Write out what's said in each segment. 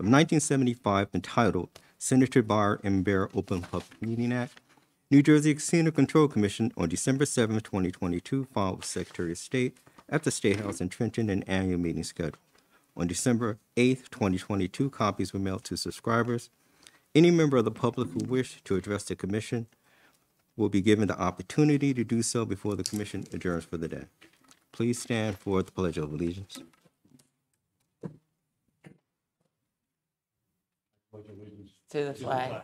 of 1975 entitled Senator Byron M. Baer Open Public Meeting Act. New Jersey Casino Control Commission on December 7, 2022, filed with Secretary of State at the State House in Trenton an annual meeting schedule. On December 8, 2022, copies were mailed to subscribers. Any member of the public who wish to address the commission will be given the opportunity to do so before the commission adjourns for the day. Please stand for the Pledge of Allegiance. To the flag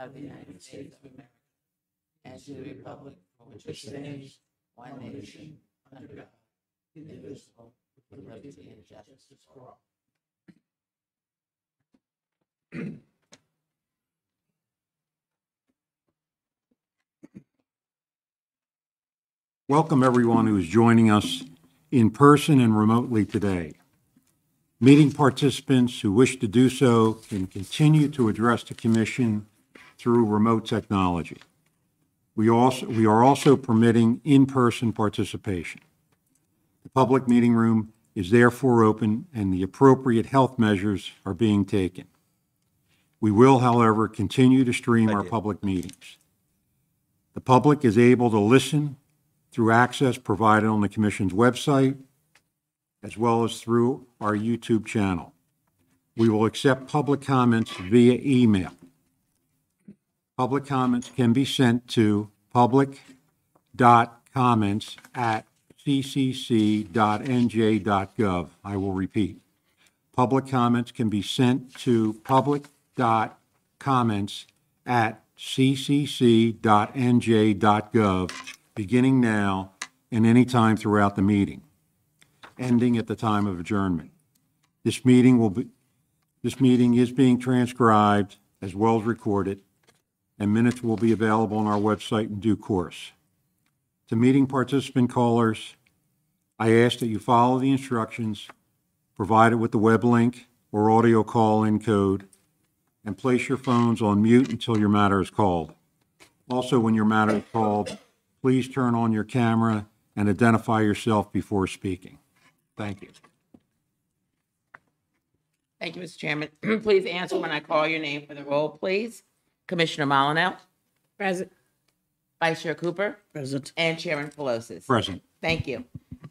of the United States of America and to the republic for which it stands, one nation, under God, indivisible, with liberty and justice for all. Welcome, everyone who is joining us in person and remotely today. Meeting participants who wish to do so can continue to address the commission through remote technology. We also, we are also permitting in-person participation. The public meeting room is therefore open and the appropriate health measures are being taken. We will, however, continue to stream our you. public meetings. The public is able to listen through access provided on the commission's website, as well as through our YouTube channel. We will accept public comments via email. Public comments can be sent to public.comments@ccc.nj.gov. I will repeat. Public comments can be sent to public.comments@ccc.nj.gov, beginning now and anytime throughout the meeting, ending at the time of adjournment. This meeting will be, this meeting is being transcribed as well as recorded, and minutes will be available on our website in due course. To meeting participant callers, I ask that you follow the instructions provided with the web link or audio call-in code, and place your phones on mute until your matter is called. Also, when your matter is called, please turn on your camera and identify yourself before speaking. Thank you. Thank you, Mr. Chairman. Please answer when I call your name for the roll, please. Commissioner Mollineaux, Present. Vice Chair Cooper, Present. and Chairman Plousis. Present. Thank you.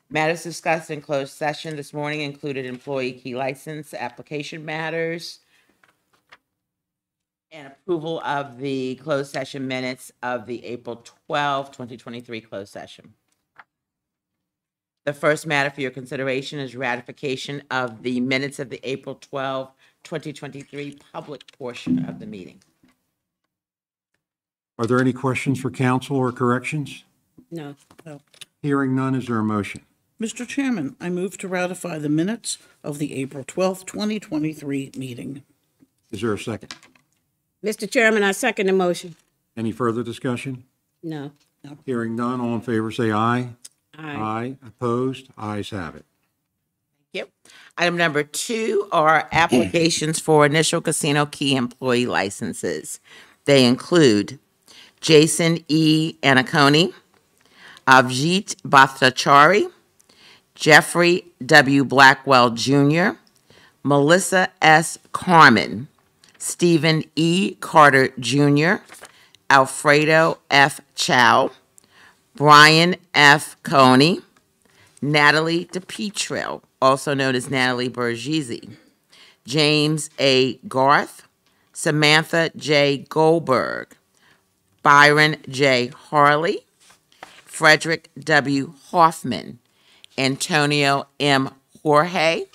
Matters discussed in closed session this morning included employee key license application matters and approval of the closed session minutes of the April 12, 2023 closed session. The first matter for your consideration is ratification of the minutes of the April 12, 2023 public portion of the meeting. Are there any questions for council or corrections? No. No. Hearing none, is there a motion? Mr. Chairman, I move to ratify the minutes of the April twelfth, 2023 meeting. Is there a second? Mr. Chairman, I second the motion. Any further discussion? No. Hearing none, all in favor say aye. Aye. Opposed? Ayes have it. Yep. Item number two are applications for initial casino key employee licenses. They include Jason E. Anacone, Avjit Bhattacharya, Jeffrey W. Blackwell Jr., Melissa S. Carmen, Stephen E. Carter Jr., Alfredo F. Chow, Brian F. Coney, Natalie DePietro, also known as Natalie Bergisi, James A. Garth, Samantha J. Goldberg, Byron J. Harley, Frederick W. Hoffman, Antonio M. Jorge,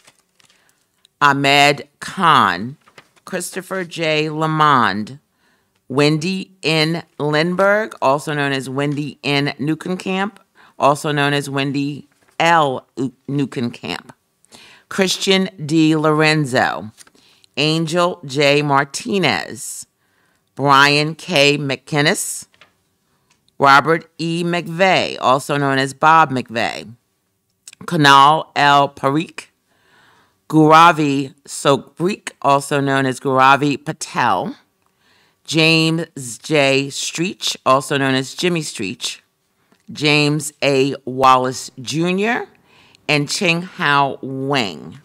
Ahmed Khan, Christopher J. Lamond, Wendy N. Lindberg, also known as Wendy N. Nukenkamp, also known as Wendy L. Nukenkamp, Christian D. Lorenzo, Angel J. Martinez, Brian K. McKinnis, Robert E. McVeigh, also known as Bob McVeigh, Kunal L. Parikh, Guravi Sobrik, also known as Guravi Patel, James J. Streech, also known as Jimmy Streech, James A. Wallace Jr., and Ching Hao Wang.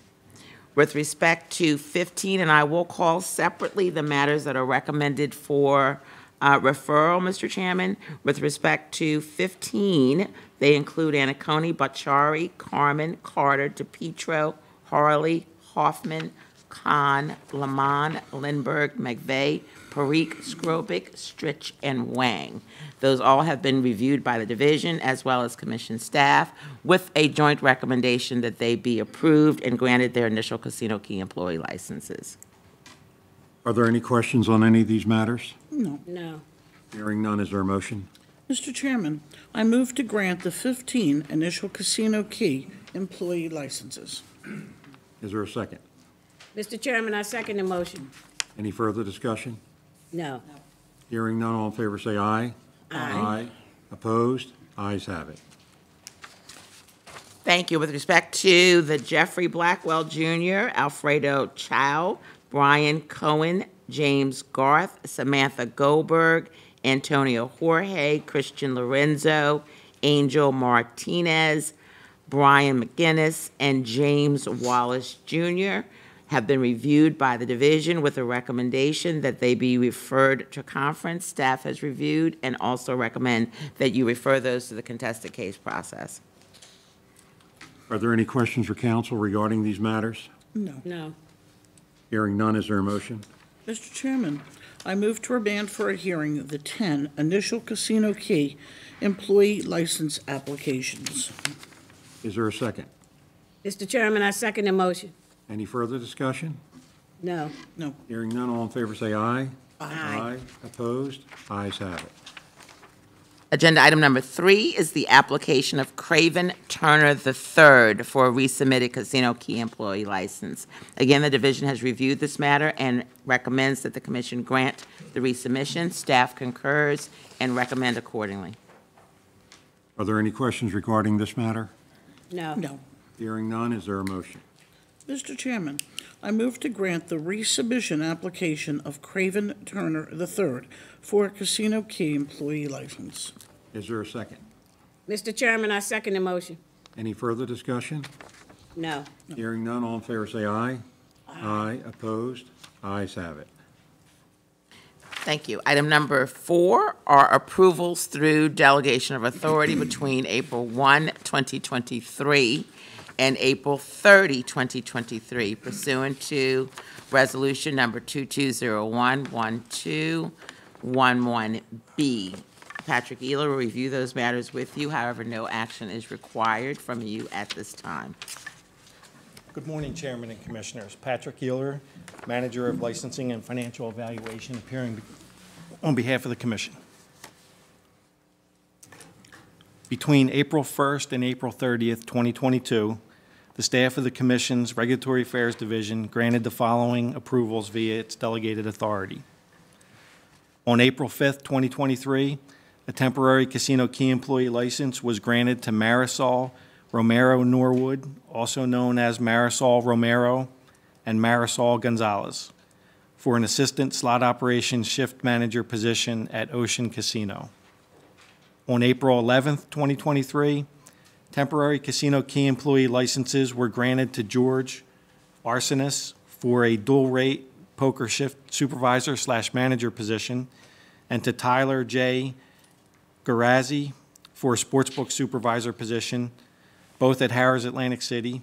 With respect to 15, and I will call separately the matters that are recommended for uh, referral, Mr. Chairman. With respect to 15, they include Anacone, Bachari, Carmen, Carter, DePietro, Harley, Hoffman, Khan, Lamont, Lindberg, McVeigh, Parikh, Skrobic, Stritch, and Wang. Those all have been reviewed by the division as well as commission staff with a joint recommendation that they be approved and granted their initial casino key employee licenses. Are there any questions on any of these matters? No. No. Hearing none, is there a motion? Mr. Chairman, I move to grant the 15 initial casino key employee licenses. Is there a second? Mr. Chairman, I second the motion. Any further discussion? No. Hearing none, all in favor say aye. Aye. Opposed? Ayes have it. Thank you. With respect to the Jeffrey Blackwell Jr., Alfredo Chow, Brian Cohen, James Garth, Samantha Goldberg, Antonio Jorge, Christian Lorenzo, Angel Martinez, Brian McGinnis, and James Wallace Jr. have been reviewed by the division with a recommendation that they be referred to conference. Staff has reviewed and also recommend that you refer those to the contested case process. Are there any questions for council regarding these matters? No. No. Hearing none, is there a motion? Mr. Chairman, I move to remand for a hearing the 10 initial casino key employee license applications. Is there a second? Mr. Chairman, I second the motion. Any further discussion? No. No. Hearing none, all in favor say aye. Aye. Opposed? Ayes have it. Agenda item number three is the application of Craven Turner III for a resubmitted casino key employee license. Again, the division has reviewed this matter and recommends that the commission grant the resubmission. Staff concurs and recommend accordingly. Are there any questions regarding this matter? No. No. Hearing none, is there a motion? Mr. Chairman, I move to grant the resubmission application of Craven Turner III for a casino key employee license. Is there a second? Mr. Chairman, I second the motion. Any further discussion? No. Hearing none, all in favor say aye. Aye. Opposed? Ayes have it. Thank you. Item number four are approvals through delegation of authority between April 1, 2023 and April 30, 2023 pursuant to Resolution Number 22011211B. Patrick Eeler will review those matters with you. However, no action is required from you at this time. Good morning, Chairman and Commissioners. Patrick Euler, Manager of Licensing and Financial Evaluation, appearing on behalf of the Commission. Between April 1st and April 30th, 2022, the staff of the Commission's Regulatory Affairs Division granted the following approvals via its delegated authority. On April 5th, 2023, a temporary casino key employee license was granted to Marisol Romero Norwood, also known as Marisol Romero, and Marisol Gonzalez, for an assistant slot operations shift manager position at Ocean Casino. On April 11th, 2023, temporary casino key employee licenses were granted to George Arsenis for a dual-rate poker shift supervisor slash manager position, and to Tyler J. Garazzi for a sportsbook supervisor position, both at Harrah's Atlantic City,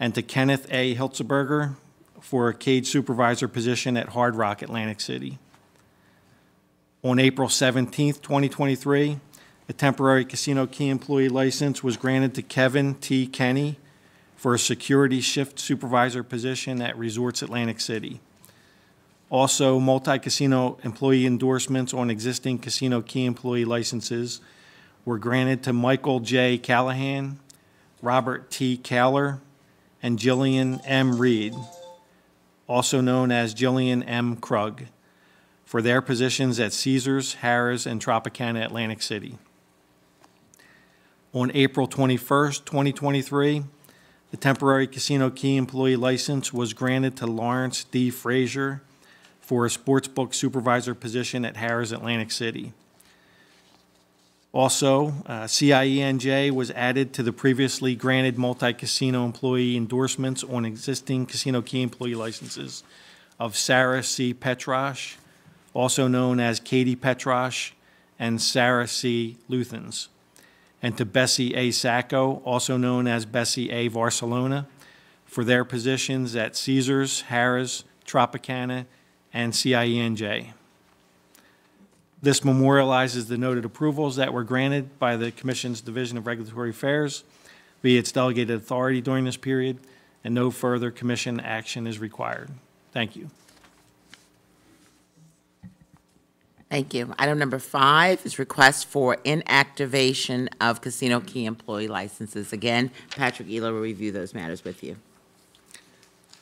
and to Kenneth A. Hiltzeberger for a cage supervisor position at Hard Rock Atlantic City. On April 17th, 2023, a temporary casino key employee license was granted to Kevin T. Kenny for a security shift supervisor position at Resorts Atlantic City. Also, multi-casino employee endorsements on existing casino key employee licenses were granted to Michael J. Callahan, Robert T. Caller, and Jillian M. Reed, also known as Jillian M. Krug, for their positions at Caesars, Harrah's, and Tropicana Atlantic City. On April 21st, 2023, the temporary casino key employee license was granted to Lawrence D. Frazier for a sportsbook supervisor position at Harrah's Atlantic City. Also, uh, CIENJ was added to the previously granted multi-casino employee endorsements on existing casino key employee licenses of Sarah C. Petrosh, also known as Katie Petrosh, and Sarah C. Luthens, and to Bessie A. Sacco, also known as Bessie A. Barcelona, for their positions at Caesars, Harrah's, Tropicana, and CIENJ. This memorializes the noted approvals that were granted by the Commission's Division of Regulatory Affairs via its delegated authority during this period, and no further commission action is required. Thank you. Thank you. Item number five is request for inactivation of casino key employee licenses. Again, Patrick Ealer will review those matters with you.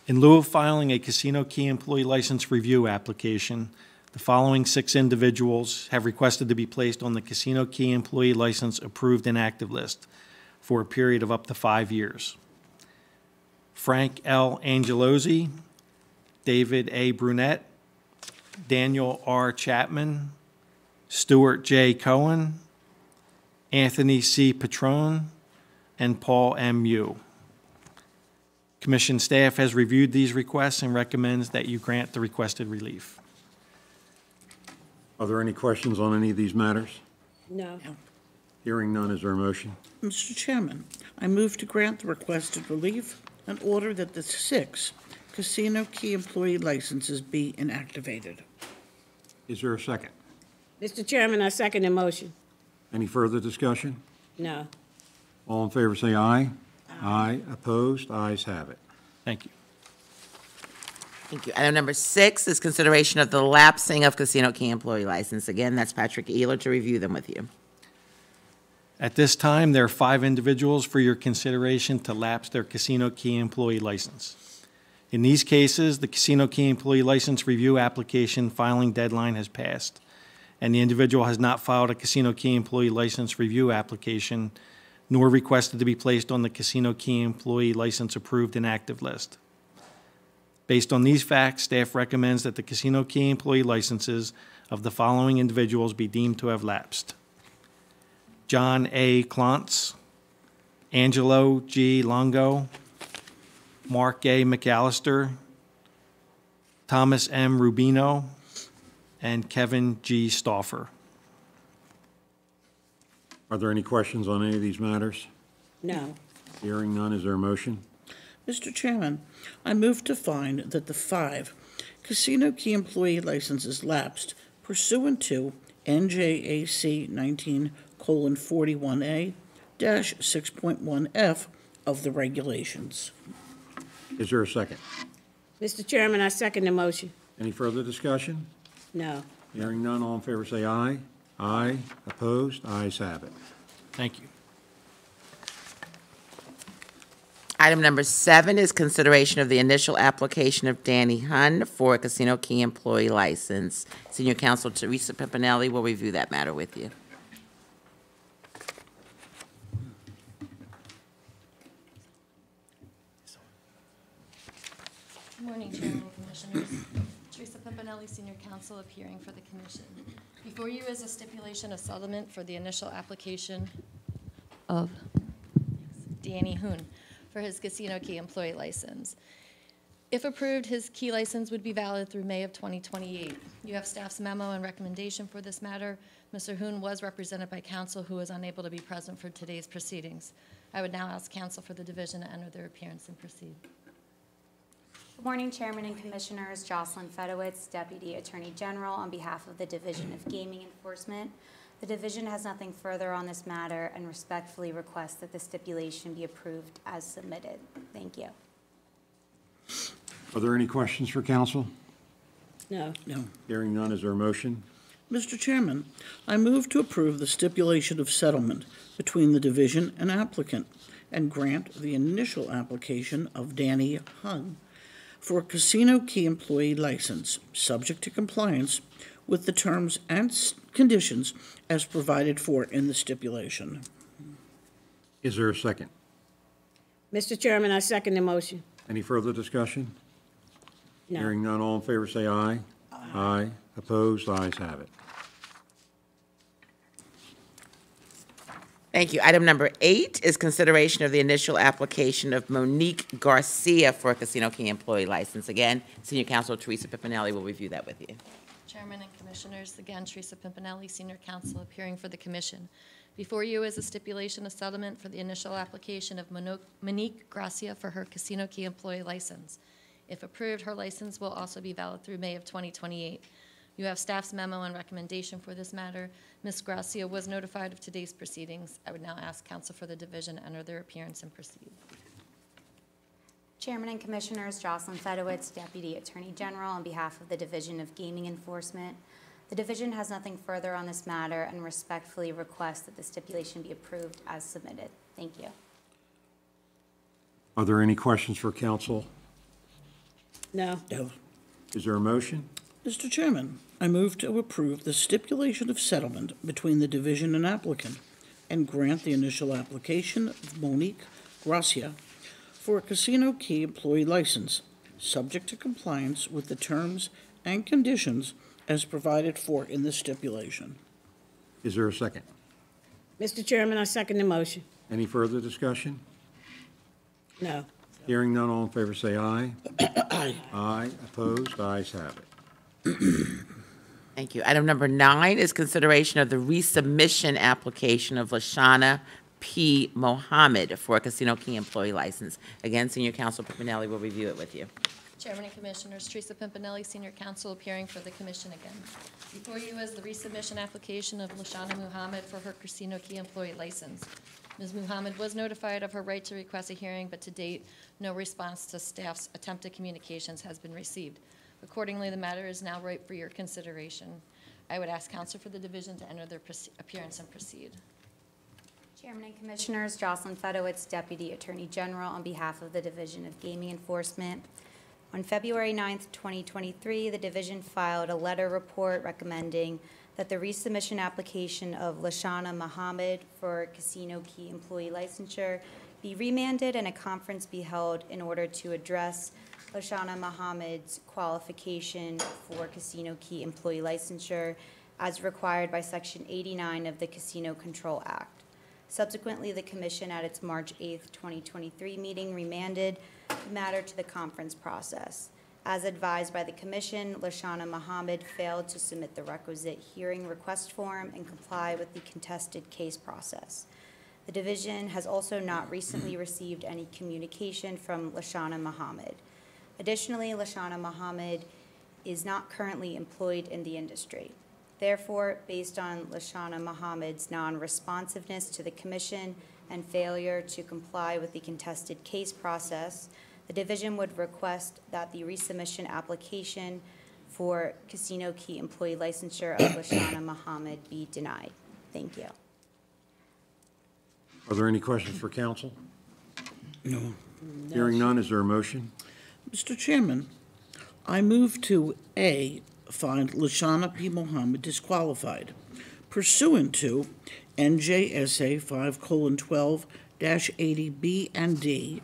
In lieu of filing a casino key employee license review application, the following six individuals have requested to be placed on the casino key employee license approved and active list for a period of up to five years. Frank L. Angelozzi, David A. Brunette, Daniel R. Chapman, Stuart J. Cohen, Anthony C. Petrone, and Paul M. Yu. Commission staff has reviewed these requests and recommends that you grant the requested relief. Are there any questions on any of these matters? No. Hearing none, is there a motion? Mr. Chairman, I move to grant the requested relief and order that the six casino key employee licenses be inactivated. Is there a second? Mr. Chairman, I second the motion. Any further discussion? No. All in favor, say aye. Aye. Opposed? Ayes have it. Thank you. Thank you. Item number six is consideration of the lapsing of casino key employee license. Again, that's Patrick Ealer to review them with you. At this time, there are five individuals for your consideration to lapse their casino key employee license. In these cases, the casino key employee license review application filing deadline has passed, and the individual has not filed a casino key employee license review application, nor requested to be placed on the casino key employee license approved and active list. Based on these facts, staff recommends that the casino key employee licenses of the following individuals be deemed to have lapsed. John A. Klontz, Angelo G. Longo, Mark A. McAllister, Thomas M. Rubino, and Kevin G. Stauffer. Are there any questions on any of these matters? No. Hearing none, is there a motion? Mr. Chairman, I move to find that the five casino key employee licenses lapsed pursuant to NJAC 19 colon 41A dash 6.1F of the regulations. Is there a second? Mr. Chairman, I second the motion. Any further discussion? No. Hearing none, all in favor, say aye. Aye. Opposed? Ayes have it. Thank you. Item number seven is consideration of the initial application of Danny Hun for a casino key employee license. Senior Counsel Teresa Pimpinelli will review that matter with you. Morning, Chairman and Commissioners. Teresa Pimpinelli, Senior Counsel, appearing for the Commission. Before you is a stipulation of settlement for the initial application of Danny Hoon for his casino key employee license. If approved, his key license would be valid through May of 2028. You have staff's memo and recommendation for this matter. Mr. Hoon was represented by counsel who was unable to be present for today's proceedings. I would now ask counsel for the division to enter their appearance and proceed. Good morning, Chairman and Commissioners. Jocelyn Fedowitz, Deputy Attorney General, on behalf of the Division of Gaming Enforcement. The division has nothing further on this matter and respectfully requests that the stipulation be approved as submitted. Thank you. Are there any questions for council? No. No. Hearing none, is there a motion? Mr. Chairman, I move to approve the stipulation of settlement between the division and applicant and grant the initial application of Danny Hung for a casino key employee license, subject to compliance with the terms and conditions as provided for in the stipulation. Is there a second? Mr. Chairman, I second the motion. Any further discussion? No. Hearing none, all in favor, say aye. Aye. Opposed? Ayes have it. Thank you. Item number eight is consideration of the initial application of Monique Garcia for a Casino Key employee license. Again, Senior Counsel Teresa Pimpinelli will review that with you. Chairman and Commissioners, again, Teresa Pimpinelli, Senior Counsel, appearing for the Commission. Before you is a stipulation of settlement for the initial application of Monique Gracia for her Casino Key employee license. If approved, her license will also be valid through May of 2028. You have staff's memo and recommendation for this matter. Ms. Gracia was notified of today's proceedings. I would now ask counsel for the division to enter their appearance and proceed. Chairman and Commissioners, Jocelyn Fedowitz, Deputy Attorney General, on behalf of the Division of Gaming Enforcement. The division has nothing further on this matter and respectfully requests that the stipulation be approved as submitted. Thank you. Are there any questions for council? No. No. Is there a motion? Mr. Chairman, I move to approve the stipulation of settlement between the division and applicant and grant the initial application of Monique Gracia for a Casino Key employee license, subject to compliance with the terms and conditions as provided for in the stipulation. Is there a second? Mr. Chairman, I second the motion. Any further discussion? No. Hearing none, all in favor say aye. Aye. Aye, opposed, ayes have it. Thank you. Item number nine is consideration of the resubmission application of Lashana P. Mohammed for a Casino Key employee license. Again, Senior Counsel Pimpinelli will review it with you. Chairman and Commissioners, Teresa Pimpinelli, Senior Counsel, appearing for the Commission again. Before you is the resubmission application of Lashana Muhammad for her Casino Key employee license. Ms. Muhammad was notified of her right to request a hearing, but to date, no response to staff's attempted communications has been received. Accordingly, the matter is now ripe for your consideration. I would ask counsel for the division to enter their appearance and proceed. Chairman and Commissioners, Jocelyn Fedowitz, Deputy Attorney General, on behalf of the Division of Gaming Enforcement. On February 9th, 2023, the division filed a letter report recommending that the resubmission application of Lashana Mohammed for Casino Key employee licensure be remanded and a conference be held in order to address Lashana Mohammed's qualification for Casino Key employee licensure as required by Section 89 of the Casino Control Act. Subsequently, the commission at its March 8, 2023 meeting remanded the matter to the conference process. As advised by the commission, Lashana Mohammed failed to submit the requisite hearing request form and comply with the contested case process. The division has also not recently received any communication from Lashana Mohammed. Additionally, Lashana Mohammed is not currently employed in the industry. Therefore, based on Lashana Mohammed's non-responsiveness to the commission and failure to comply with the contested case process, the division would request that the resubmission application for Casino Key employee licensure of Lashana Mohammed be denied. Thank you. Are there any questions for council? No. Hearing none, is there a motion? Mr. Chairman, I move to A, find Lashana P. Mohammed disqualified pursuant to NJSA 5:12-80B and D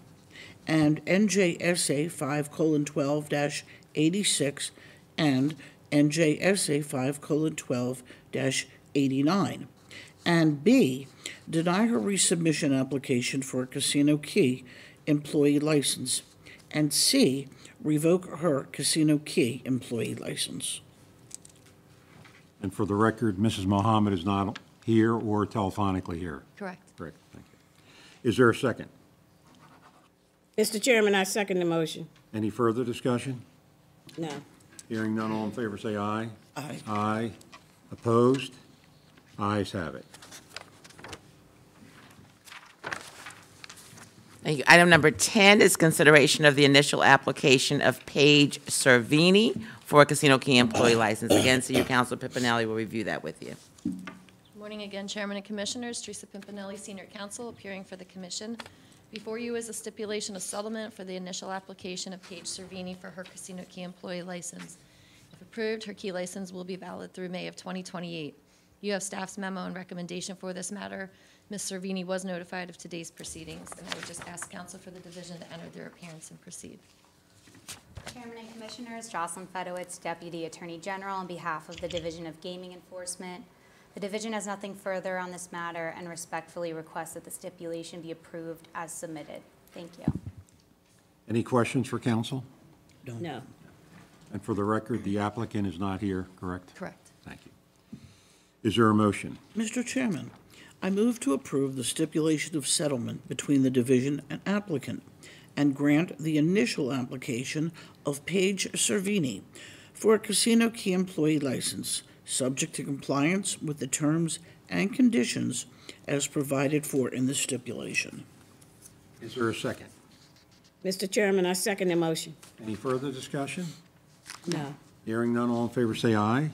and NJSA 5:12-86 and NJSA 5:12-89. And B, deny her resubmission application for a Casino Key employee license. And C, revoke her Casino Key employee license. And for the record, Mrs. Mohammed is not here or telephonically here. Correct. Correct, thank you. Is there a second? Mr. Chairman, I second the motion. Any further discussion? No. Hearing none, all in favor say aye. Aye. Aye. Opposed? Ayes have it. Thank you. Item number 10 is consideration of the initial application of Paige Servini for a Casino Key employee license. Again, Senior Counsel Pimpinelli will review that with you. Good Morning again, Chairman and Commissioners. Teresa Pimpinelli, Senior Counsel, appearing for the Commission. Before you is a stipulation of settlement for the initial application of Paige Servini for her Casino Key employee license. If approved, her key license will be valid through May of 2028. You have staff's memo and recommendation for this matter. Ms. Servini was notified of today's proceedings, and I would just ask counsel for the division to enter their appearance and proceed. Chairman and Commissioners, Jocelyn Fedowitz, Deputy Attorney General, on behalf of the Division of Gaming Enforcement. The division has nothing further on this matter and respectfully requests that the stipulation be approved as submitted. Thank you. Any questions for council? No. And for the record, the applicant is not here, correct? Correct. Thank you. Is there a motion? Mr. Chairman, I move to approve the stipulation of settlement between the division and applicant and grant the initial application of Paige Servini for a Casino Key employee license, subject to compliance with the terms and conditions as provided for in the stipulation. Is there a second? Mr. Chairman, I second the motion. Any further discussion? No. Hearing none, all in favor say aye.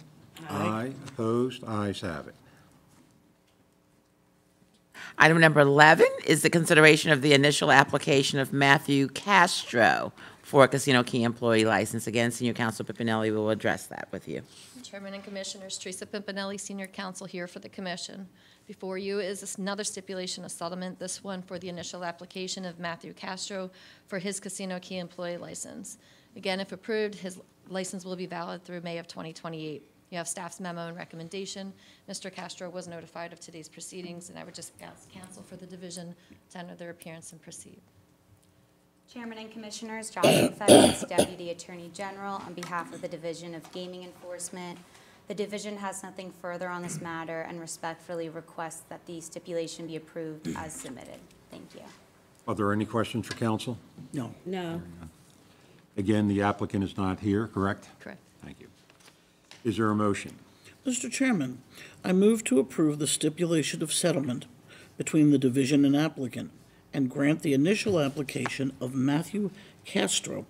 Aye. Opposed? Ayes have it. Item number 11 is the consideration of the initial application of Matthew Castro for a Casino Key employee license. Again, Senior Counsel Pimpinelli will address that with you. Chairman and Commissioners, Teresa Pimpinelli, Senior Counsel here for the Commission. Before you is another stipulation of settlement, this one for the initial application of Matthew Castro for his Casino Key employee license. Again, if approved, his license will be valid through May of 2028. You have staff's memo and recommendation. Mr. Castro was notified of today's proceedings, and I would just ask counsel for the division to enter their appearance and proceed. Chairman and Commissioners, Jocelyn Fedowitz, Deputy Attorney General, on behalf of the Division of Gaming Enforcement. The division has nothing further on this matter and respectfully requests that the stipulation be approved as submitted. Thank you. Are there any questions for council? No. No. Again, the applicant is not here, correct? Correct. Thank you. Is there a motion? Mr. Chairman, I move to approve the stipulation of settlement between the division and applicant and grant the initial application of Matthew Castro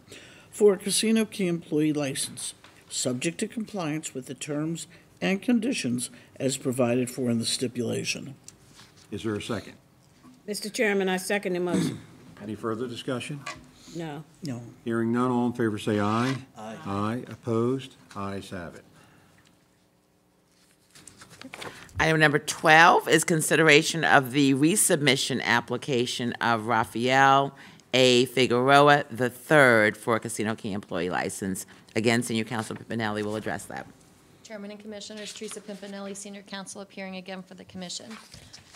for a Casino Key employee license, subject to compliance with the terms and conditions as provided for in the stipulation. Is there a second? Mr. Chairman, I second the motion. Any further discussion? No. No. Hearing none, all in favor say aye. Aye. Aye. Opposed? Ayes have it. Item number 12 is consideration of the resubmission application of Rafael A. Figueroa III for a Casino Key employee license. Again, Senior Counsel Pimpinelli will address that. Chairman and Commissioners, Teresa Pimpinelli, Senior Counsel, appearing again for the Commission.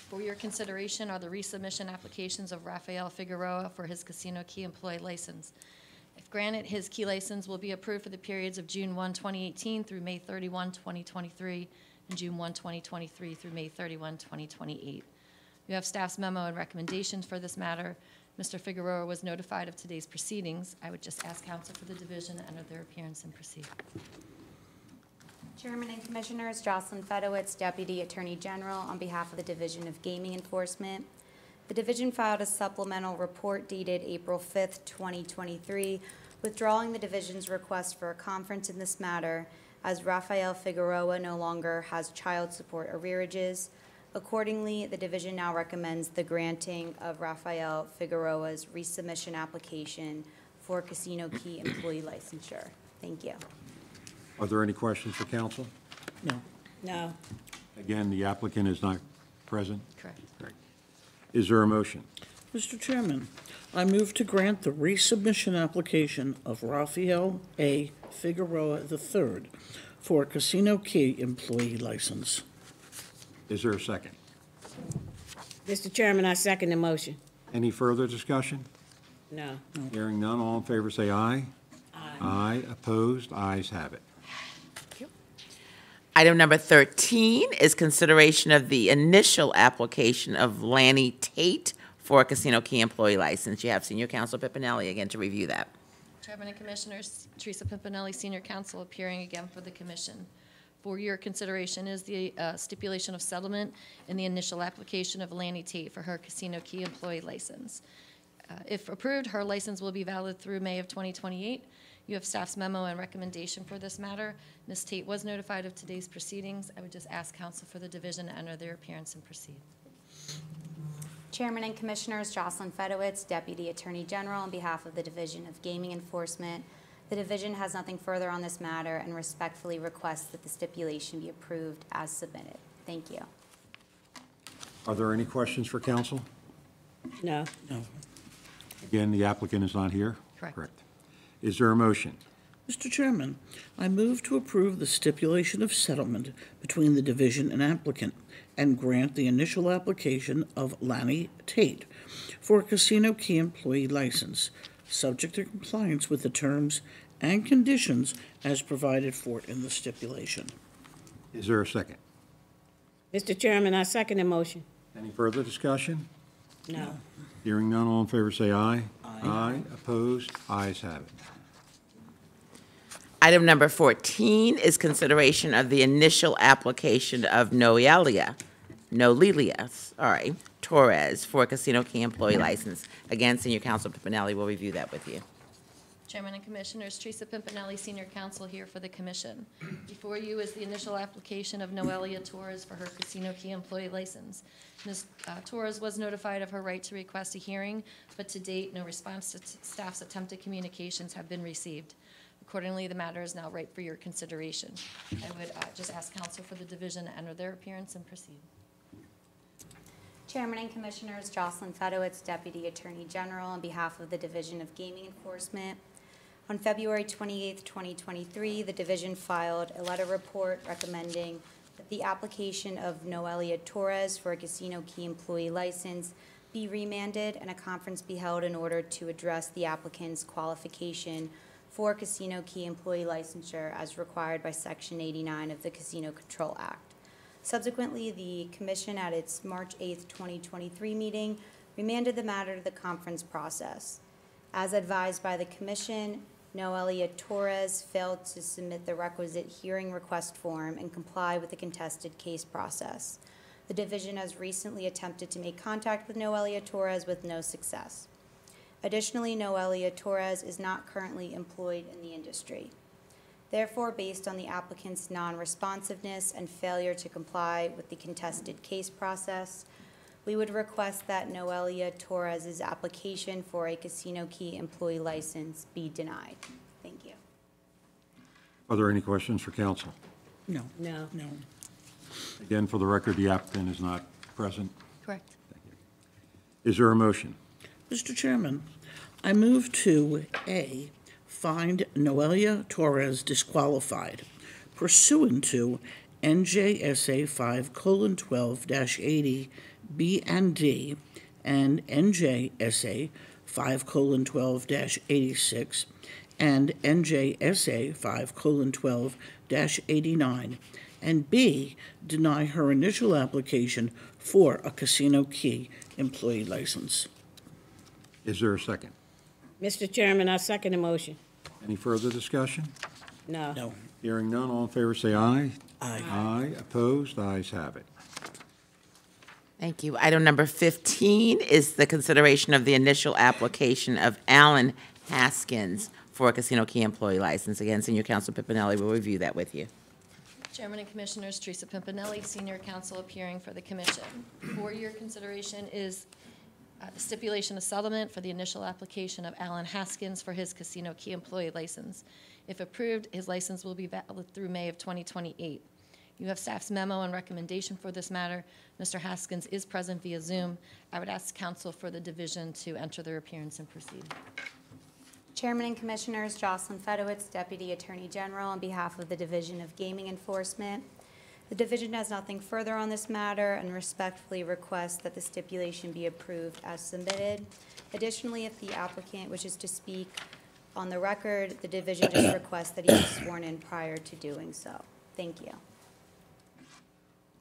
For your consideration are the resubmission applications of Rafael Figueroa for his Casino Key employee license. If granted, his key license will be approved for the periods of June 1, 2018 through May 31, 2023, and June 1, 2023 through May 31, 2028. You have staff's memo and recommendations for this matter. Mr. Figueroa was notified of today's proceedings. I would just ask counsel for the division to enter their appearance and proceed. Chairman and Commissioners, Jocelyn Fedowitz, Deputy Attorney General, on behalf of the Division of Gaming Enforcement. The division filed a supplemental report dated April 5th, 2023, withdrawing the division's request for a conference in this matter as Rafael Figueroa no longer has child support arrearages. Accordingly, the division now recommends the granting of Rafael Figueroa's resubmission application for Casino Key employee licensure. Thank you. Are there any questions for council? No. No. Again, the applicant is not present. Correct. Is there a motion? Mr. Chairman, I move to grant the resubmission application of Rafael A. Figueroa III for a Casino Key employee license. Is there a second? Mr. Chairman, I second the motion. Any further discussion? No. Hearing none, all in favor say aye. Aye. Opposed? Ayes have it. Item number 13 is consideration of the initial application of Lanny Tate for a Casino Key employee license. You have Senior Counsel Pimpinelli again to review that. Chairman and Commissioners, Teresa Pimpinelli, Senior Counsel, appearing again for the Commission. For your consideration is the uh, stipulation of settlement in the initial application of Lanny Tate for her Casino Key employee license. Uh, If approved, her license will be valid through May of 2028. You have staff's memo and recommendation for this matter. Ms. Tate was notified of today's proceedings. I would just ask counsel for the division to enter their appearance and proceed. Chairman and Commissioners, Jocelyn Fedowitz, Deputy Attorney General, on behalf of the Division of Gaming Enforcement. The division has nothing further on this matter and respectfully requests that the stipulation be approved as submitted. Thank you. Are there any questions for counsel? No. No. Again, the applicant is not here? Correct. Correct. Is there a motion? Mr. Chairman, I move to approve the stipulation of settlement between the division and applicant and grant the initial application of Lanny Tate for a casino key employee license, subject to compliance with the terms and conditions as provided for in the stipulation. Is there a second? Mr. Chairman, I second the motion. Any further discussion? No. Hearing none, all in favor say aye. Aye. Opposed? Ayes have it. Item number 14 is consideration of the initial application of Noelia, Nolelia, sorry, Torres for a casino key employee license. Again, Senior Counsel Pimpinelli will review that with you. Chairman and Commissioners, Teresa Pimpinelli, Senior Counsel here for the Commission. Before you is the initial application of Noelia Torres for her Casino Key employee license. Ms. uh, Torres was notified of her right to request a hearing, but to date, no response to staff's attempted communications have been received. Accordingly, the matter is now ripe for your consideration. I would uh, just ask counsel for the division to enter their appearance and proceed. Chairman and Commissioners, Jocelyn Fedowitz, Deputy Attorney General, on behalf of the Division of Gaming Enforcement. On February 28, 2023, the division filed a letter report recommending that the application of Noelia Torres for a casino key employee license be remanded and a conference be held in order to address the applicant's qualification for casino key employee licensure as required by Section 89 of the Casino Control Act. Subsequently, the commission at its March 8, 2023 meeting remanded the matter to the conference process. As advised by the commission, Noelia Torres failed to submit the requisite hearing request form and comply with the contested case process. The division has recently attempted to make contact with Noelia Torres with no success. Additionally, Noelia Torres is not currently employed in the industry. Therefore, based on the applicant's non-responsiveness and failure to comply with the contested case process, we would request that Noelia Torres's application for a casino key employee license be denied. Thank you. Are there any questions for counsel? No, No. no. Again, for the record, the applicant is not present. Correct. Thank you. Is there a motion? Mr. Chairman, I move to, A, find Noelia Torres disqualified pursuant to NJSA 5:12-80 B and D and NJSA 5:12-86 and NJSA 5:12-89, and B, deny her initial application for a casino key employee license. Is there a second? Mr. Chairman, I second the motion. Any further discussion? No. No. Hearing none, all in favor say aye. Aye. Aye. Opposed? Ayes have it. Thank you. Item number 15 is the consideration of the initial application of Alan Haskins for a casino key employee license. Again, Senior Counsel Pimpinelli will review that with you. Chairman and Commissioners, Teresa Pimpinelli, Senior Counsel appearing for the Commission. For your consideration is uh, the stipulation of settlement for the initial application of Alan Haskins for his casino key employee license. If approved, his license will be valid through May of 2028. You have staff's memo and recommendation for this matter. Mr. Haskins is present via Zoom. I would ask counsel for the division to enter their appearance and proceed. Chairman and Commissioners, Jocelyn Fedowitz, Deputy Attorney General, on behalf of the Division of Gaming Enforcement. The division has nothing further on this matter and respectfully requests that the stipulation be approved as submitted. Additionally, if the applicant wishes to speak on the record, the division just requests that he be sworn in prior to doing so. Thank you.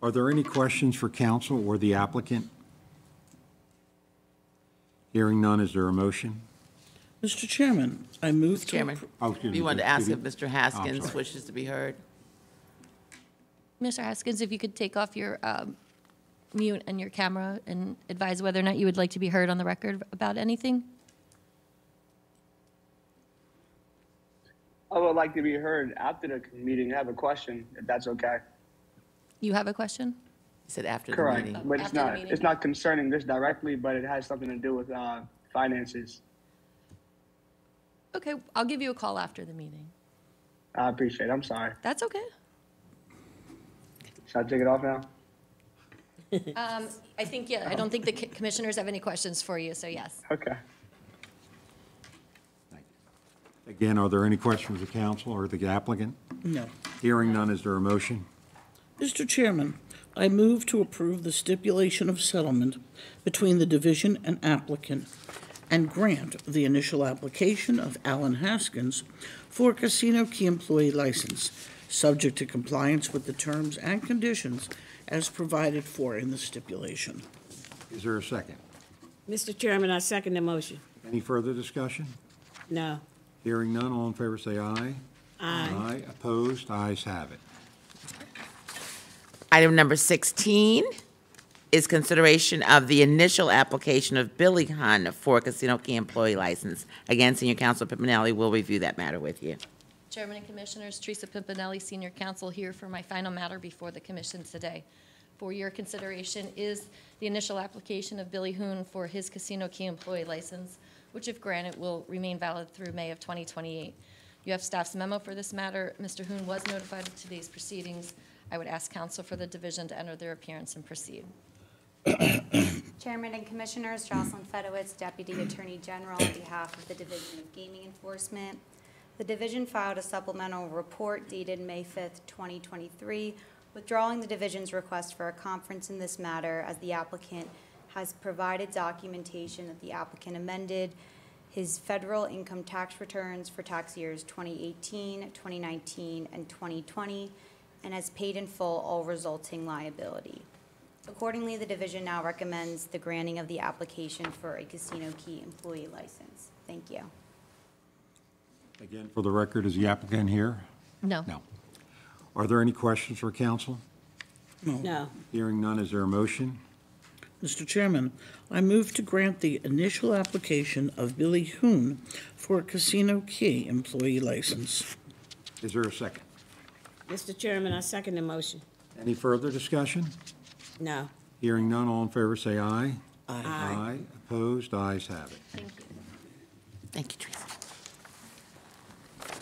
Are there any questions for counsel or the applicant? Hearing none, is there a motion? Mr. Chairman, I move to. Chairman, appro- Oh, excuse me. you wanted to ask if Mr. Oh, Haskins sorry. wishes to be heard? Mr. Haskins, if you could take off your um, mute and your camera and advise whether or not you would like to be heard on the record about anything? I would like to be heard after the meeting. I have a question, if that's okay. You have a question? He said after the Correct, meeting. but it's not, it's not concerning this directly, but it has something to do with, uh, finances. Okay, I'll give you a call after the meeting. I appreciate it. I'm sorry. That's okay. Should I take it off now? Um, I think, yeah, I don't think the co- commissioners have any questions for you, so yes. Okay. Again, are there any questions of counsel or the applicant? No. Hearing none, is there a motion? Mr. Chairman, I move to approve the stipulation of settlement between the division and applicant and grant the initial application of Alan Haskins for a casino key employee license, subject to compliance with the terms and conditions as provided for in the stipulation. Is there a second? Mr. Chairman, I second the motion. Any further discussion? No. Hearing none, all in favor say aye. Aye. Aye, opposed, ayes have it. Item number 16 is consideration of the initial application of Billy Hun for a casino key employee license. Again, Senior Counsel Pimpinelli will review that matter with you. Chairman and Commissioners, Teresa Pimpinelli, Senior Counsel, here for my final matter before the Commission today. For your consideration is the initial application of Billy Hoon for his casino key employee license, which if granted will remain valid through May of 2028. You have staff's memo for this matter. Mr. Hoon was notified of today's proceedings. I would ask counsel for the division to enter their appearance and proceed. Chairman and Commissioners, Jocelyn Fedowitz, Deputy Attorney General, on behalf of the Division of Gaming Enforcement. The division filed a supplemental report dated May 5th, 2023, withdrawing the division's request for a conference in this matter as the applicant has provided documentation that the applicant amended his federal income tax returns for tax years 2018, 2019, and 2020, and has paid in full all resulting liability. Accordingly, the division now recommends the granting of the application for a casino key employee license. Thank you. Again, for the record, is the applicant here? No. No. Are there any questions for counsel? No. Hearing none, is there a motion? Mr. Chairman, I move to grant the initial application of Billy Hoon for a casino key employee license. Is there a second? Mr. Chairman, I second the motion. Any further discussion? No. Hearing none, all in favor say aye. Aye. Aye, opposed, ayes have it. Thank you. Thank you, Teresa.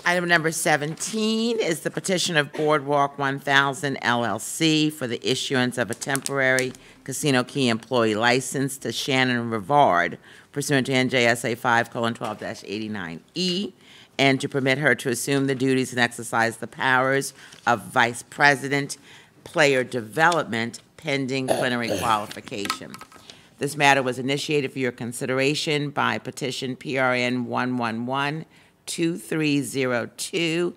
Item number 17 is the petition of Boardwalk 1000 LLC for the issuance of a temporary casino key employee license to Shannon Rivard pursuant to NJSA 5:12-89E, E, and to permit her to assume the duties and exercise the powers of Vice President, Player Development pending plenary qualification. This matter was initiated for your consideration by petition PRN 111-2302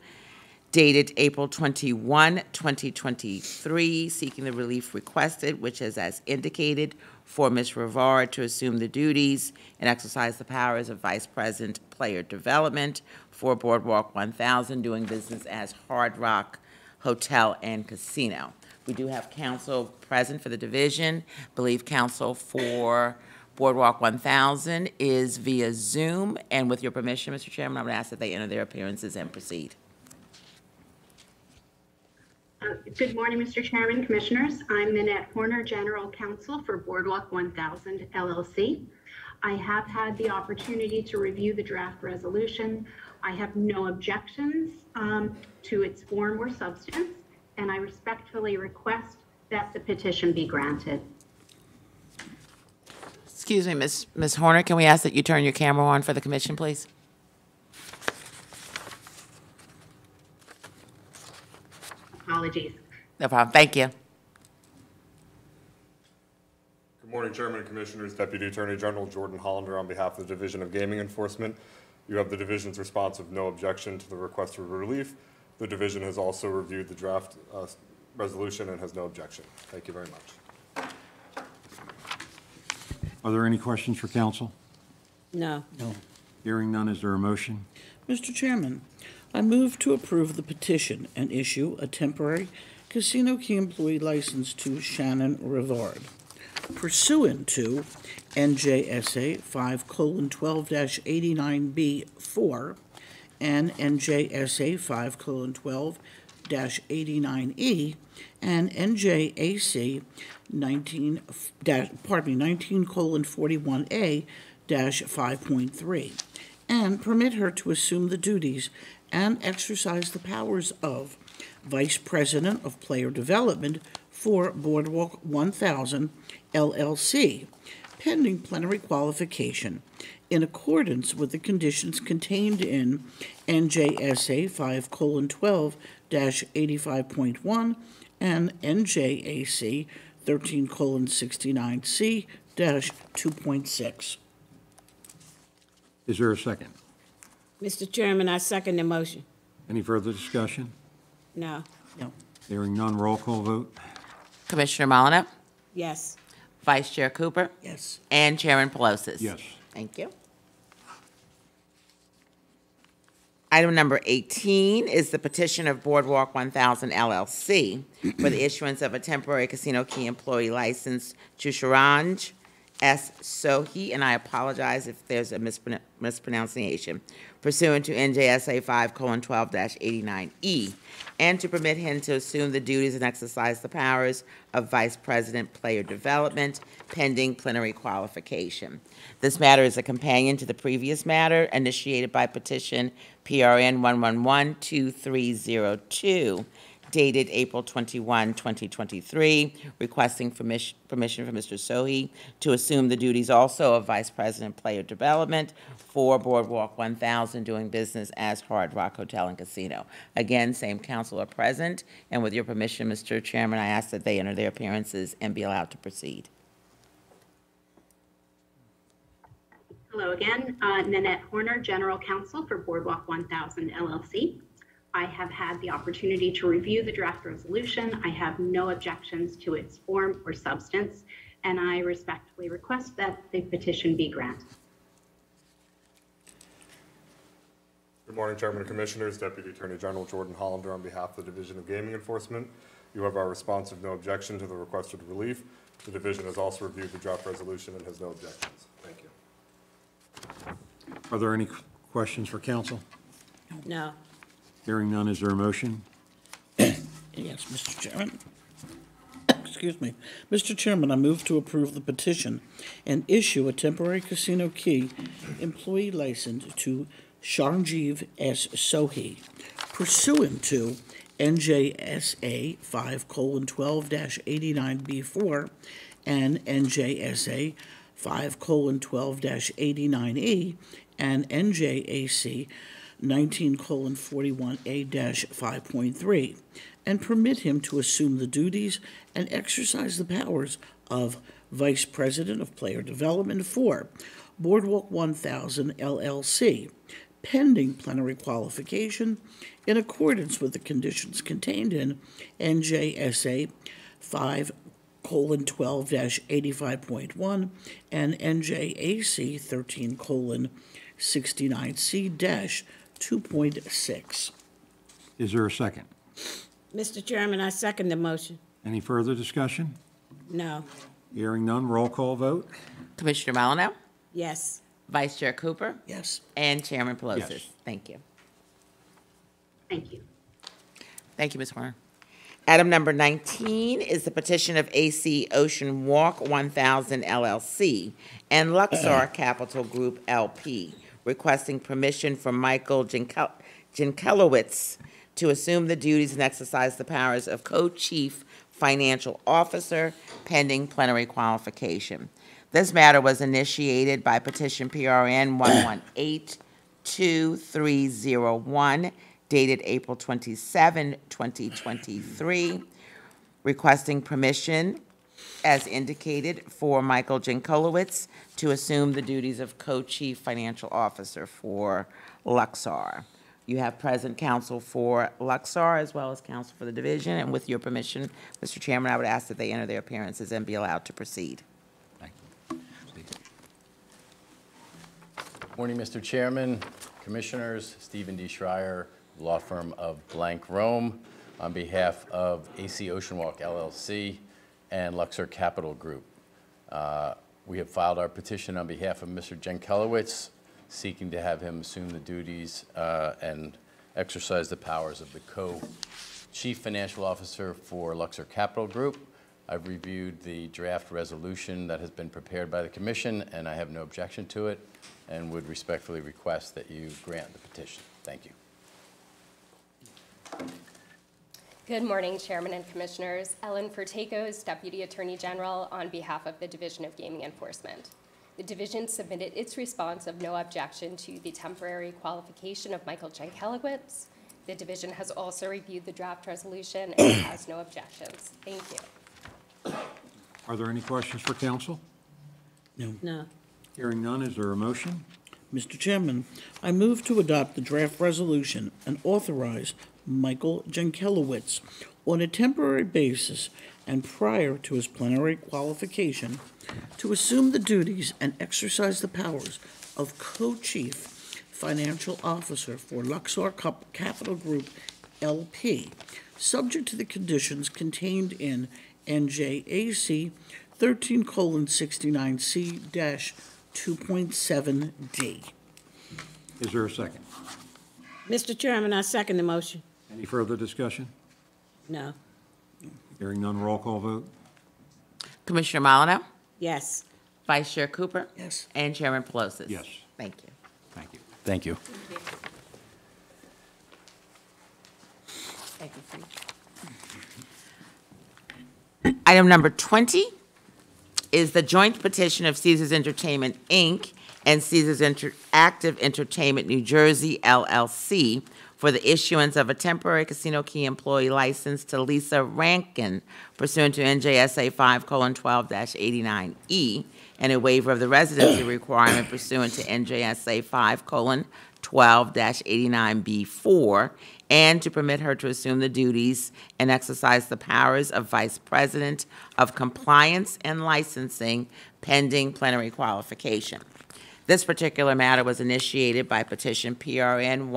dated April 21, 2023, seeking the relief requested, which is as indicated for Ms. Rivard to assume the duties and exercise the powers of Vice President Player Development for Boardwalk 1000, doing business as Hard Rock Hotel and Casino. We do have counsel present for the division. Believe counsel for Boardwalk 1000 is via Zoom. And with your permission, Mr. Chairman, I would ask that they enter their appearances and proceed. Uh, Good morning, Mr. Chairman, Commissioners. I'm Minette Horner, General Counsel for Boardwalk 1000 LLC. I have had the opportunity to review the draft resolution. I have no objections um, to its form or substance, and I respectfully request that the petition be granted. Excuse me, Ms. Ms. Horner, can we ask that you turn your camera on for the commission, please? Apologies. No problem. Thank you. Good morning, Chairman and Commissioners. Deputy Attorney General Jordan Hollander on behalf of the Division of Gaming Enforcement. You have the division's response of no objection to the request for relief. The division has also reviewed the draft uh, resolution and has no objection. Thank you very much. Are there any questions for counsel? No. No. Hearing none, is there a motion? Mr. Chairman, I move to approve the petition and issue a temporary casino key employee license to Shannon Rivard pursuant to NJSA 5:12-89B4 and NJSA 5:12-89E and NJAC 19, dash- pardon me, 19:41A dash 5.3, and permit her to assume the duties and exercise the powers of Vice President of Player Development for Boardwalk 1000 LLC, pending plenary qualification in accordance with the conditions contained in NJSA 5:12-85.1 and NJAC 13:69C-2.6. Is there a second? Mr. Chairman, I second the motion. Any further discussion? No. No. Hearing none, roll call vote? Commissioner Mollineaux, Yes. Vice Chair Cooper, Yes. and Chairman Plousis. Yes. Thank you. Item number 18 is the petition of Boardwalk 1000 LLC for the issuance of a temporary casino key employee license to Sharanj S. Sohi, and I apologize if there's a mispron- mispronunciation, pursuant to NJSA 5:12-89E, E, and to permit him to assume the duties and exercise the powers of Vice President Player Development pending plenary qualification. This matter is a companion to the previous matter initiated by petition PRN 1112302, dated April 21, 2023, requesting permission for Mr. Sohi to assume the duties also of Vice President Player Development for Boardwalk 1000, doing business as Hard Rock Hotel and Casino. Again, same counsel are present, and with your permission, Mr. Chairman, I ask that they enter their appearances and be allowed to proceed. Hello again, uh, Nanette Horner, General Counsel for Boardwalk 1000 LLC. I have had the opportunity to review the draft resolution. I have no objections to its form or substance, and I respectfully request that the petition be granted. Good morning, Chairman and Commissioners, Deputy Attorney General Jordan Hollander on behalf of the Division of Gaming Enforcement. You have our response of no objection to the requested relief. The division has also reviewed the draft resolution and has no objections. Thank you. Are there any questions for counsel? No. Hearing none, is there a motion? Yes, Mr. Chairman. Excuse me. Mr. Chairman, I move to approve the petition and issue a temporary casino key employee license to Sharnjeev S. Sohi pursuant to NJSA 5:12-89B4 and NJSA 5:12-89E E and NJAC nineteen colon forty one a dash five point three, and permit him to assume the duties and exercise the powers of Vice President of Player Development for Boardwalk 1000 LLC, pending plenary qualification in accordance with the conditions contained in NJSA 5 colon 12 dash 85.1 and NJAC 13 colon 69C dash 2.6. Is there a second? Mr. Chairman, I second the motion. Any further discussion? No. Hearing none, roll call vote? Commissioner Mollineaux, Yes. Vice Chair Cooper, Yes. and Chairman Plousis. Yes. Thank you. Thank you. Thank you, Ms. Horner. Item number 19 is the petition of AC Ocean Walk 1000 LLC and Luxor Capital Group LP requesting permission from Michael Jenkel- Jenkelowitz to assume the duties and exercise the powers of co-chief financial officer pending plenary qualification. This matter was initiated by petition PRN 1182301 dated April 27, 2023, requesting permission, as indicated, for Michael Jenkolowitz to assume the duties of co-chief financial officer for Luxor. You have present counsel for Luxor as well as counsel for the division, and with your permission, Mr. Chairman, I would ask that they enter their appearances and be allowed to proceed. Thank you. Please. Morning, Mr. Chairman, Commissioners, Stephen D. Schrier, law firm of Blank Rome, on behalf of AC Ocean Walk LLC and Luxor Capital Group. Uh, We have filed our petition on behalf of Mr. Jenkelowitz, seeking to have him assume the duties uh, and exercise the powers of the co-chief financial officer for Luxor Capital Group. I've reviewed the draft resolution that has been prepared by the commission, and I have no objection to it, and would respectfully request that you grant the petition. Thank you. Good morning, Chairman and Commissioners. Ellen Fertakos, Deputy Attorney General, on behalf of the Division of Gaming Enforcement. The division submitted its response of no objection to the temporary qualification of Michael Jankelowitz. The division has also reviewed the draft resolution and has no objections. Thank you. Are there any questions for counsel? No. Hearing none, is there a motion? Mr. Chairman, I move to adopt the draft resolution and authorize Michael Jankelowitz on a temporary basis and prior to his plenary qualification to assume the duties and exercise the powers of co-chief financial officer for Luxor Capital Group LP, subject to the conditions contained in NJAC 13:69C-2.7D. Is there a second? Mr. Chairman, I second the motion. Any further discussion? No. Hearing none, roll call vote? Commissioner Mollineaux, Yes. Vice Chair Cooper, Yes. and Chairman Plousis. Yes. Thank you. Thank you. Thank you. Thank you, Steve. Item number 20 is the joint petition of Caesars Entertainment, Inc. and Caesars Interactive Entertainment New Jersey LLC for the issuance of a temporary casino key employee license to Lisa Rankin pursuant to NJSA 5:12-89E E and a waiver of the residency requirement pursuant to NJSA 5:12-89B4 and to permit her to assume the duties and exercise the powers of Vice President of Compliance and Licensing pending plenary qualification. This particular matter was initiated by petition PRN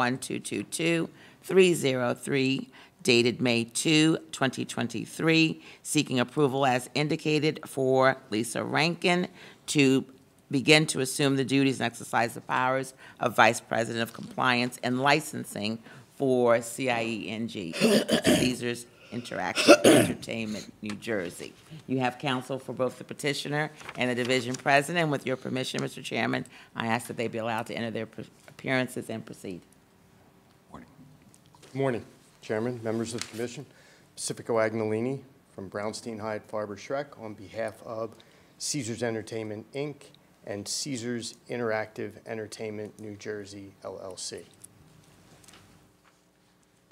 1222303 dated May 2, 2023, seeking approval as indicated for Lisa Rankin to begin to assume the duties and exercise the powers of Vice President of Compliance and Licensing for CIENG, Caesars Interactive Entertainment, New Jersey. You have counsel for both the petitioner and the division president. With your permission, Mr. Chairman, I ask that they be allowed to enter their appearances and proceed. Good Morning, Chairman, members of the commission. Pacifico Agnellini from Brownstein Hyatt Farber Schreck on behalf of Caesars Entertainment, Inc. and Caesars Interactive Entertainment New Jersey LLC.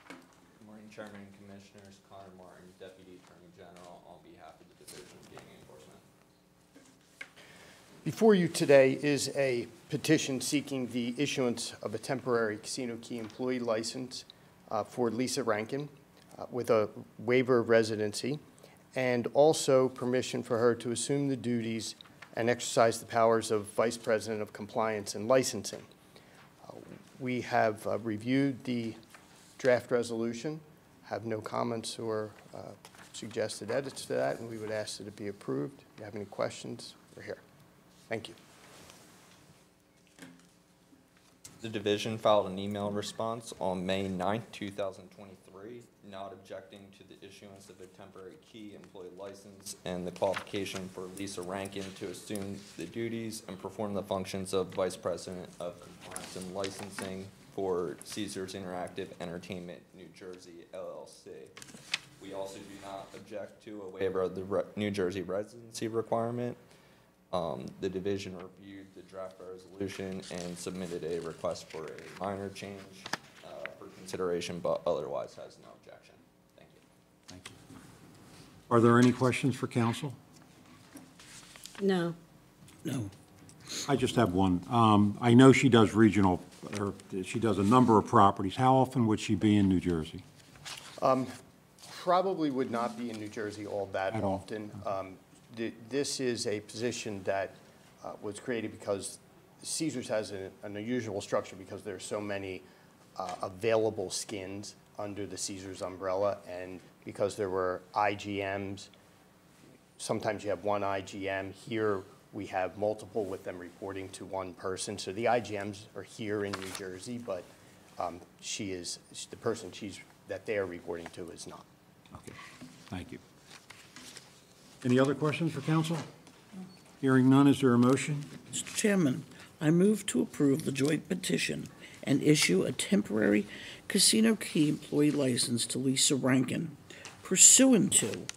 Good morning, Chairman and Commissioners. Connor Martin, Deputy Attorney General, on behalf of the Division of Gaming Enforcement. Before you today is a petition seeking the issuance of a temporary casino key employee license uh, for Lisa Rankin uh, with a waiver of residency, and also permission for her to assume the duties and exercise the powers of Vice President of Compliance and Licensing. Uh, We have uh, reviewed the draft resolution, have no comments or uh, suggested edits to that, and we would ask that it be approved. If you have any questions, we're here. Thank you. The division filed an email response on May 9th, 2023, not objecting to the issuance of a temporary key employee license and the qualification for Lisa Rankin to assume the duties and perform the functions of Vice President of Compliance and Licensing for Caesars Interactive Entertainment New Jersey LLC. We also do not object to a waiver of the re- New Jersey residency requirement. Um, The division reviewed the draft resolution and submitted a request for a minor change uh, for consideration, but otherwise has no objection. Thank you. Thank you. Are there any questions for counsel? No. No. I just have one. Um, I know she does regional, or she does a number of properties. How often would she be in New Jersey? Um, Probably would not be in New Jersey all that At all. often. Um, th- This is a position that uh, was created because Caesars has a- an unusual structure because there are so many uh, available skins under the Caesars umbrella, and because there were IGMs, sometimes you have one IGM. Here, we have multiple with them reporting to one person. So the IGMs are here in New Jersey, but um, she is, the person she's, that they are reporting to is not. Okay, thank you. Any other questions for counsel? Hearing none, is there a motion? Mr. Chairman, I move to approve the joint petition and issue a temporary casino key employee license to Lisa Rankin pursuant to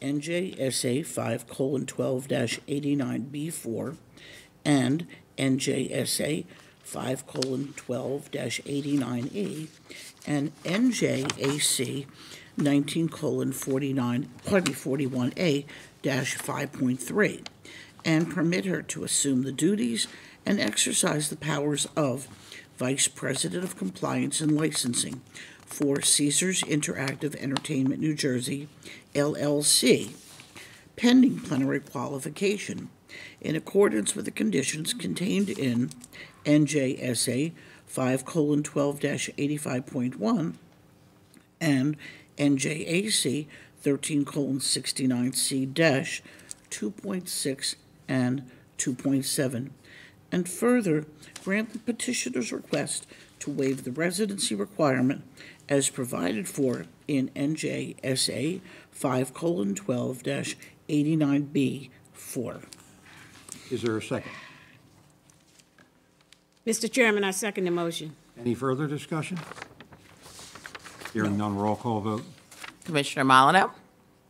NJSA 5:12-89B4 and NJSA 5:12-89E and NJAC 19:49, pardon me, 41A dash 5.3, and permit her to assume the duties and exercise the powers of Vice President of Compliance and Licensing for Caesars Interactive Entertainment New Jersey, LLC, pending plenary qualification in accordance with the conditions contained in NJSA 5:12-85.1 and NJAC 13:69C dash two point six and two point seven. And further, grant the petitioner's request to waive the residency requirement as provided for in NJSA five twelve eighty-nine B four. Is there a second? Mr. Chairman, I second the motion. Any further discussion? Hearing none, roll call vote. Commissioner Mollineaux,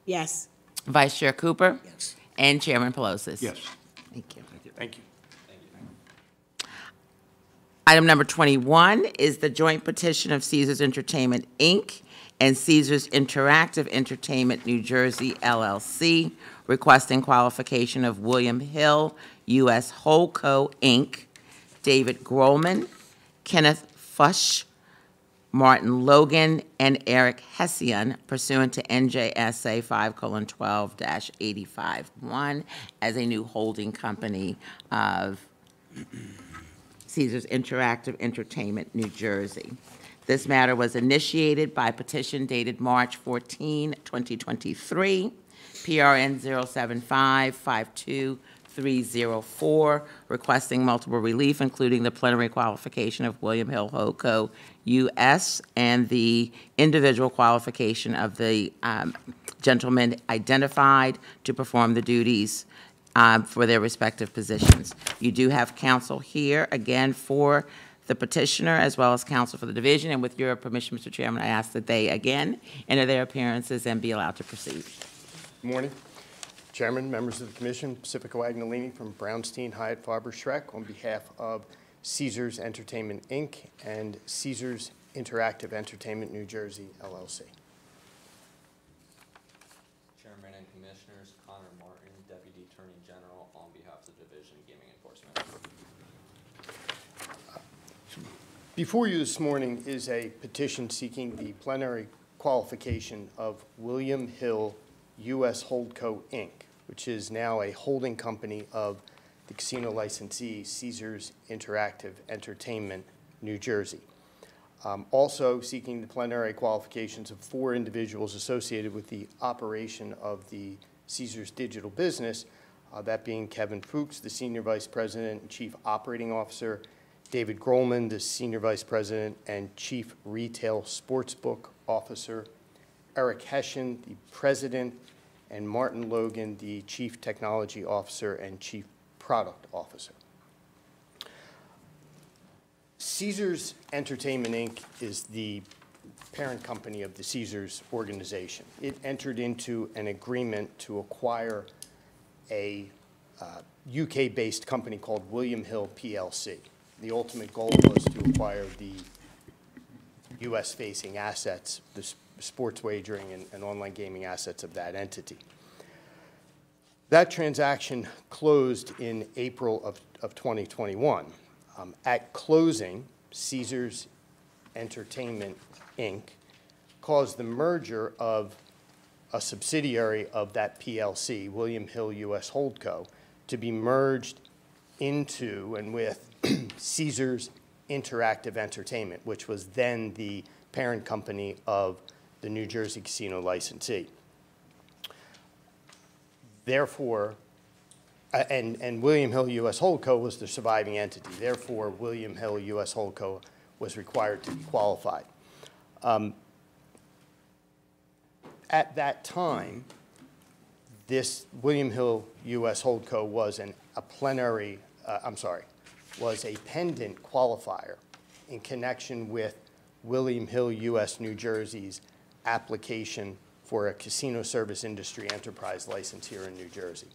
Yes. Vice Chair Cooper, Yes. and Chairman Plousis. Yes. Thank you. Thank you. Thank you. Item number 21 is the joint petition of Caesars Entertainment, Inc. and Caesars Interactive Entertainment New Jersey LLC requesting qualification of William Hill, U.S. Holdco, Inc., David Grohlman, Kenneth Fuchs, Martin Logan, and Eric Hession pursuant to NJSA 5:12-85-1 as a new holding company of Caesars Interactive Entertainment, New Jersey. This matter was initiated by petition dated March 14, 2023, PRN 075-52304, requesting multiple relief, including the plenary qualification of William Hill Holdco U.S. and the individual qualification of the um, gentleman identified to perform the duties um, for their respective positions. You do have counsel here, again, for the petitioner, as well as counsel for the division, and with your permission, Mr. Chairman, I ask that they, again, enter their appearances and be allowed to proceed. Good morning. Chairman, members of the commission, Pacifico Agnellini from Brownstein Hyatt Farber Schreck on behalf of Caesars Entertainment, Inc. and Caesars Interactive Entertainment New Jersey LLC. Chairman and Commissioners, Connor Martin, Deputy Attorney General, on behalf of the Division of Gaming Enforcement. Before you this morning is a petition seeking the plenary qualification of William Hill U.S. Holdco, Inc., which is now a holding company of the casino licensee Caesars Interactive Entertainment, New Jersey. Um, Also seeking the plenary qualifications of four individuals associated with the operation of the Caesars digital business, uh, that being Kevin Fuchs, the Senior Vice President and Chief Operating Officer, David Grohlman, the Senior Vice President and Chief Retail Sportsbook Officer, Eric Hession, the President, and Martin Logan, the Chief Technology Officer and Chief Product Officer. Caesars Entertainment, Inc. is the parent company of the Caesars organization. It entered into an agreement to acquire a uh, UK-based company called William Hill PLC. The ultimate goal was to acquire the US-facing assets, the sports wagering and and online gaming assets of that entity. That transaction closed in April of of 2021. Um, At closing, Caesars Entertainment, Inc. caused the merger of a subsidiary of that PLC, William Hill US Holdco, to be merged into and with Caesars Interactive Entertainment, which was then the parent company of the New Jersey casino licensee. Therefore, a- and, and William Hill US Holdco was the surviving entity. Therefore, William Hill US Holdco was required to be qualified. Um, At that time, this William Hill US Holdco was an, a plenary, uh, I'm sorry, was a pendant qualifier in connection with William Hill US New Jersey's application for a casino service industry enterprise license here in New Jersey.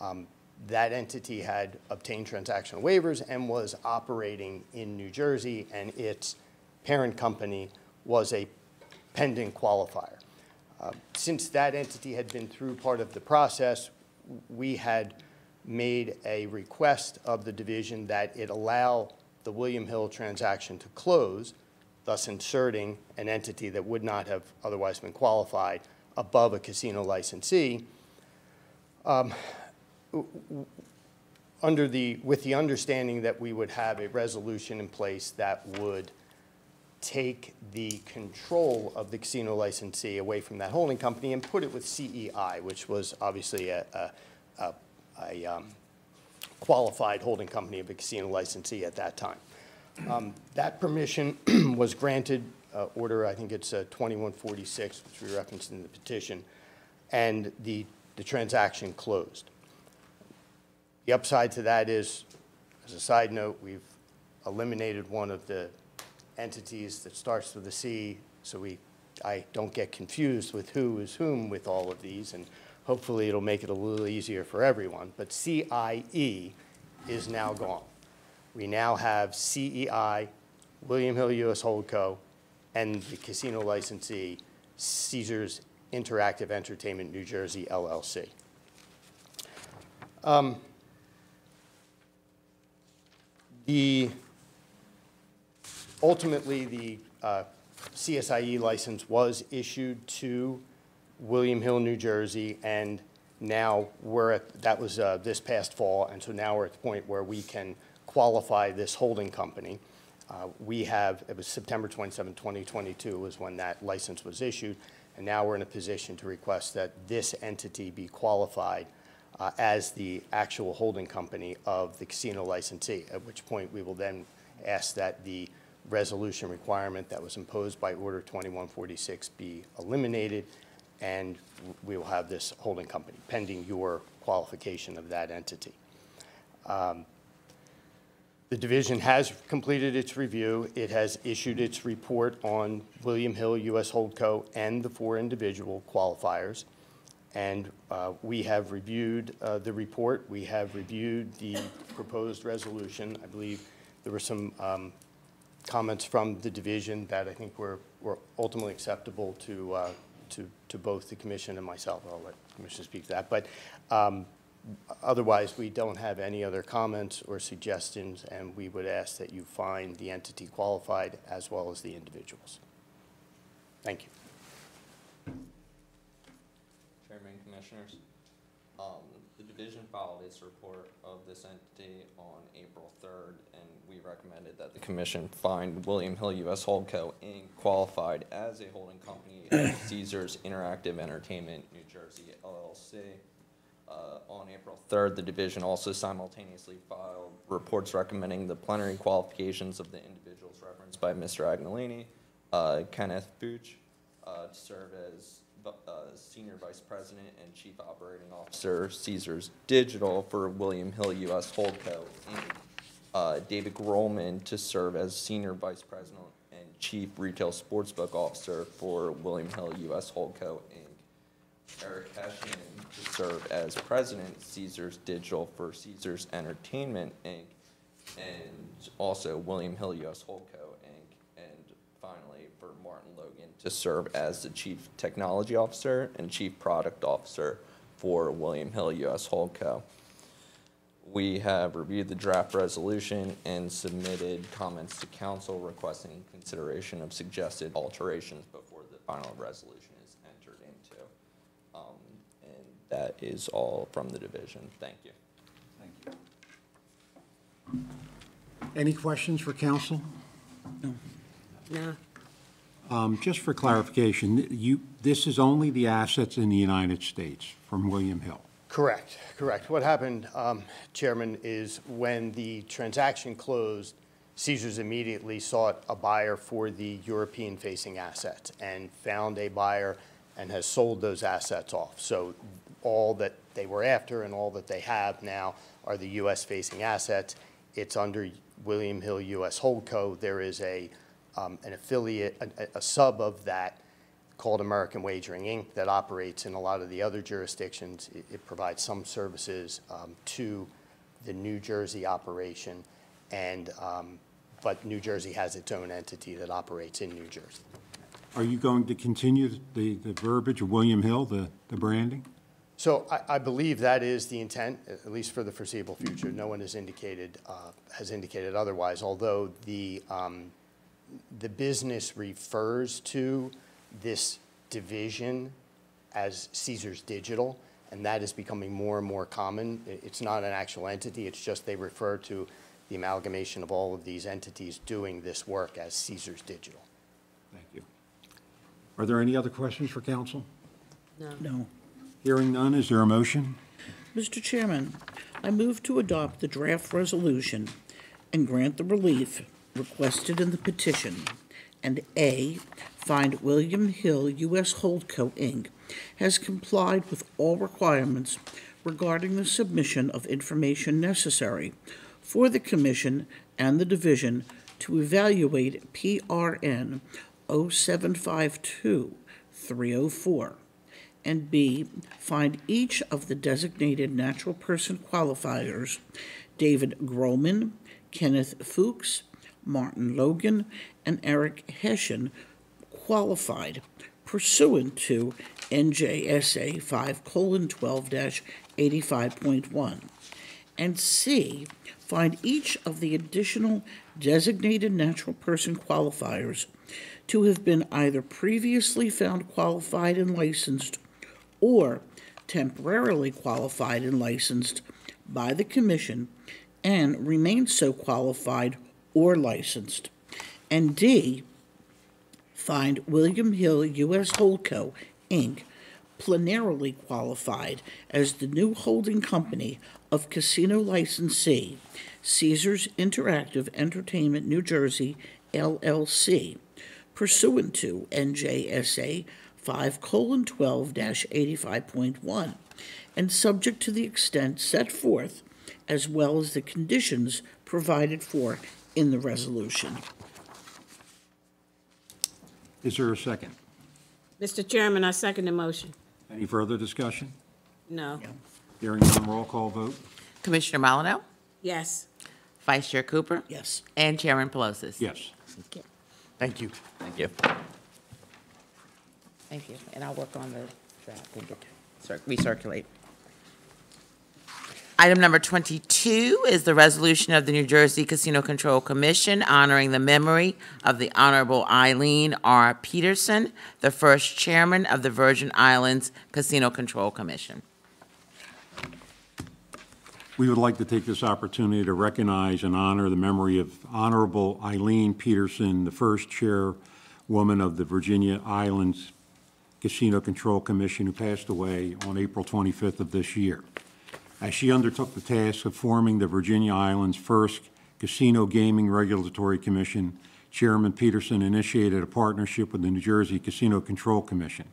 Um, That entity had obtained transactional waivers and was operating in New Jersey, and its parent company was a pending qualifier. Uh, Since that entity had been through part of the process, we had made a request of the division that it allow the William Hill transaction to close, thus inserting an entity that would not have otherwise been qualified above a casino licensee. Um, Under the, with the understanding that we would have a resolution in place that would take the control of the casino licensee away from that holding company and put it with CEI, which was obviously a, a, a, a um, qualified holding company of a casino licensee at that time. Um, That permission was granted, uh, order, I think it's uh, 2146, which we referenced in the petition, and the, the transaction closed. The upside to that is, as a side note, we've eliminated one of the entities that starts with a C, so we, I don't get confused with who is whom with all of these, and hopefully it'll make it a little easier for everyone. But CIE is now gone. We now have CEI, William Hill US Holdco, and the casino licensee, Caesars Interactive Entertainment New Jersey LLC. Um, The, ultimately, the uh, CSIE license was issued to William Hill, New Jersey, and now we're at, that was uh, this past fall, and so now we're at the point where we can qualify this holding company. Uh, We have, it was September 27, 2022 was when that license was issued, and now we're in a position to request that this entity be qualified uh, as the actual holding company of the casino licensee, at which point we will then ask that the resolution requirement that was imposed by Order 2146 be eliminated, and we will have this holding company pending your qualification of that entity. Um, The division has completed its review. It has issued its report on William Hill U.S. Holdco and the four individual qualifiers. And uh, we have reviewed uh, the report. We have reviewed the proposed resolution. I believe there were some um, comments from the division that I think were, were ultimately acceptable to, uh, to, to both the commission and myself. I'll let the commission speak to that. But um, otherwise, we don't have any other comments or suggestions, and we would ask that you find the entity qualified as well as the individuals. Thank you. Chairman, Commissioners, um, the division filed its report of this entity on April third, and we recommended that the commission find William Hill US Holdco Inc. qualified as a holding company of Caesars Interactive Entertainment New Jersey LLC. Uh, on April third, the division also simultaneously filed reports recommending the plenary qualifications of the individuals referenced by Mr. Agnellini, uh, Kenneth Booch, uh, to serve as uh, Senior Vice President and Chief Operating Officer, Caesars Digital for William Hill US Holdco, Inc. Uh, David Grohlman to serve as Senior Vice President and Chief Retail Sportsbook Officer for William Hill US Holdco, Inc. Eric Hession to serve as President, Caesars Digital for Caesars Entertainment, Inc. And also William Hill US Holdco, Inc. And finally, for Martin Logan to serve as the Chief Technology Officer and Chief Product Officer for William Hill US Holdco. We have reviewed the draft resolution and submitted comments to counsel requesting consideration of suggested alterations before the final resolution is entered into. Um, And that is all from the division. Thank you. Thank you. Any questions for counsel? No. Um, Just for clarification, you, this is only the assets in the United States from William Hill? Correct, correct. What happened, um, Chairman, is when the transaction closed, Caesars immediately sought a buyer for the European-facing assets and found a buyer and has sold those assets off. So all that they were after and all that they have now are the US-facing assets. It's under William Hill US Holdco. There is a, um, an affiliate, a, a sub of that called American Wagering, Inc., that operates in a lot of the other jurisdictions. It- It provides some services um, to the New Jersey operation, and, um, but New Jersey has its own entity that operates in New Jersey. Are you going to continue the, the verbiage of William Hill, the, the branding? So I, I believe that is the intent, at least for the foreseeable future. No one has indicated, uh, has indicated otherwise, although the, um, the business refers to this division as Caesars Digital, and that is becoming more and more common. It's not an actual entity, it's just they refer to the amalgamation of all of these entities doing this work as Caesars Digital. Thank you. Are there any other questions for counsel? No. Hearing none, is there a motion? Mr. Chairman, I move to adopt the draft resolution and grant the relief requested in the petition, and A, find William Hill U.S. Holdco, Inc. has complied with all requirements regarding the submission of information necessary for the Commission and the Division to evaluate PRN 0752-304, and B, find each of the designated natural person qualifiers, David Groman, Kenneth Fuchs, Martin Logan, and Eric Hession, qualified pursuant to NJSA 5:12-85.1. And C, find each of the additional designated natural person qualifiers to have been either previously found qualified and licensed or temporarily qualified and licensed by the Commission and remain so qualified or licensed. And D, find William Hill U.S. Holdco, Inc., plenarily qualified as the new holding company of casino licensee Caesars Interactive Entertainment New Jersey, LLC, pursuant to NJSA 5:12-85.1, and subject to the extent set forth, as well as the conditions provided for in the resolution. Is there a second? Mr. Chairman, I second the motion. Any further discussion? No. Hearing none, roll call vote. Commissioner Mollineaux, Yes. Vice Chair Cooper, Yes. and Chairman Plousis. Yes. Thank you. Thank you. Thank you, and I'll work on the draft and get, cir- recirculate. Item number 22 is the resolution of the New Jersey Casino Control Commission honoring the memory of the Honorable Eileen R. Peterson, the first chairman of the Virgin Islands Casino Control Commission. We would like to take this opportunity to recognize and honor the memory of Honorable Eileen Peterson, the first chairwoman of the Virginia Islands Casino Control Commission, who passed away on April 25th of this year. As she undertook the task of forming the Virginia Islands' first Casino Gaming Regulatory Commission, Chairman Peterson initiated a partnership with the New Jersey Casino Control Commission.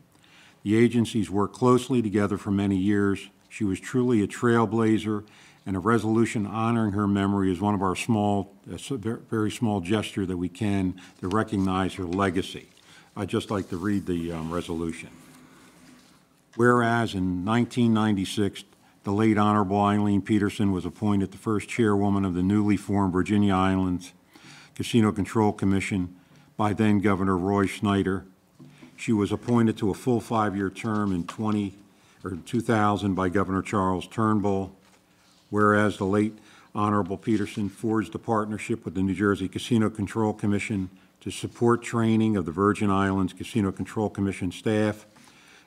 The agencies worked closely together for many years. She was truly a trailblazer, and a resolution honoring her memory is one of our small, uh, s- very small gesture that we can to recognize her legacy. I'd just like to read the um, resolution. Whereas in 1996, the late Honorable Eileen Peterson was appointed the first chairwoman of the newly formed Virginia Islands Casino Control Commission by then Governor Roy Schneider. She was appointed to a full five-year term in 20, or 2000 by Governor Charles Turnbull. Whereas the late Honorable Peterson forged a partnership with the New Jersey Casino Control Commission to support training of the Virgin Islands Casino Control Commission staff,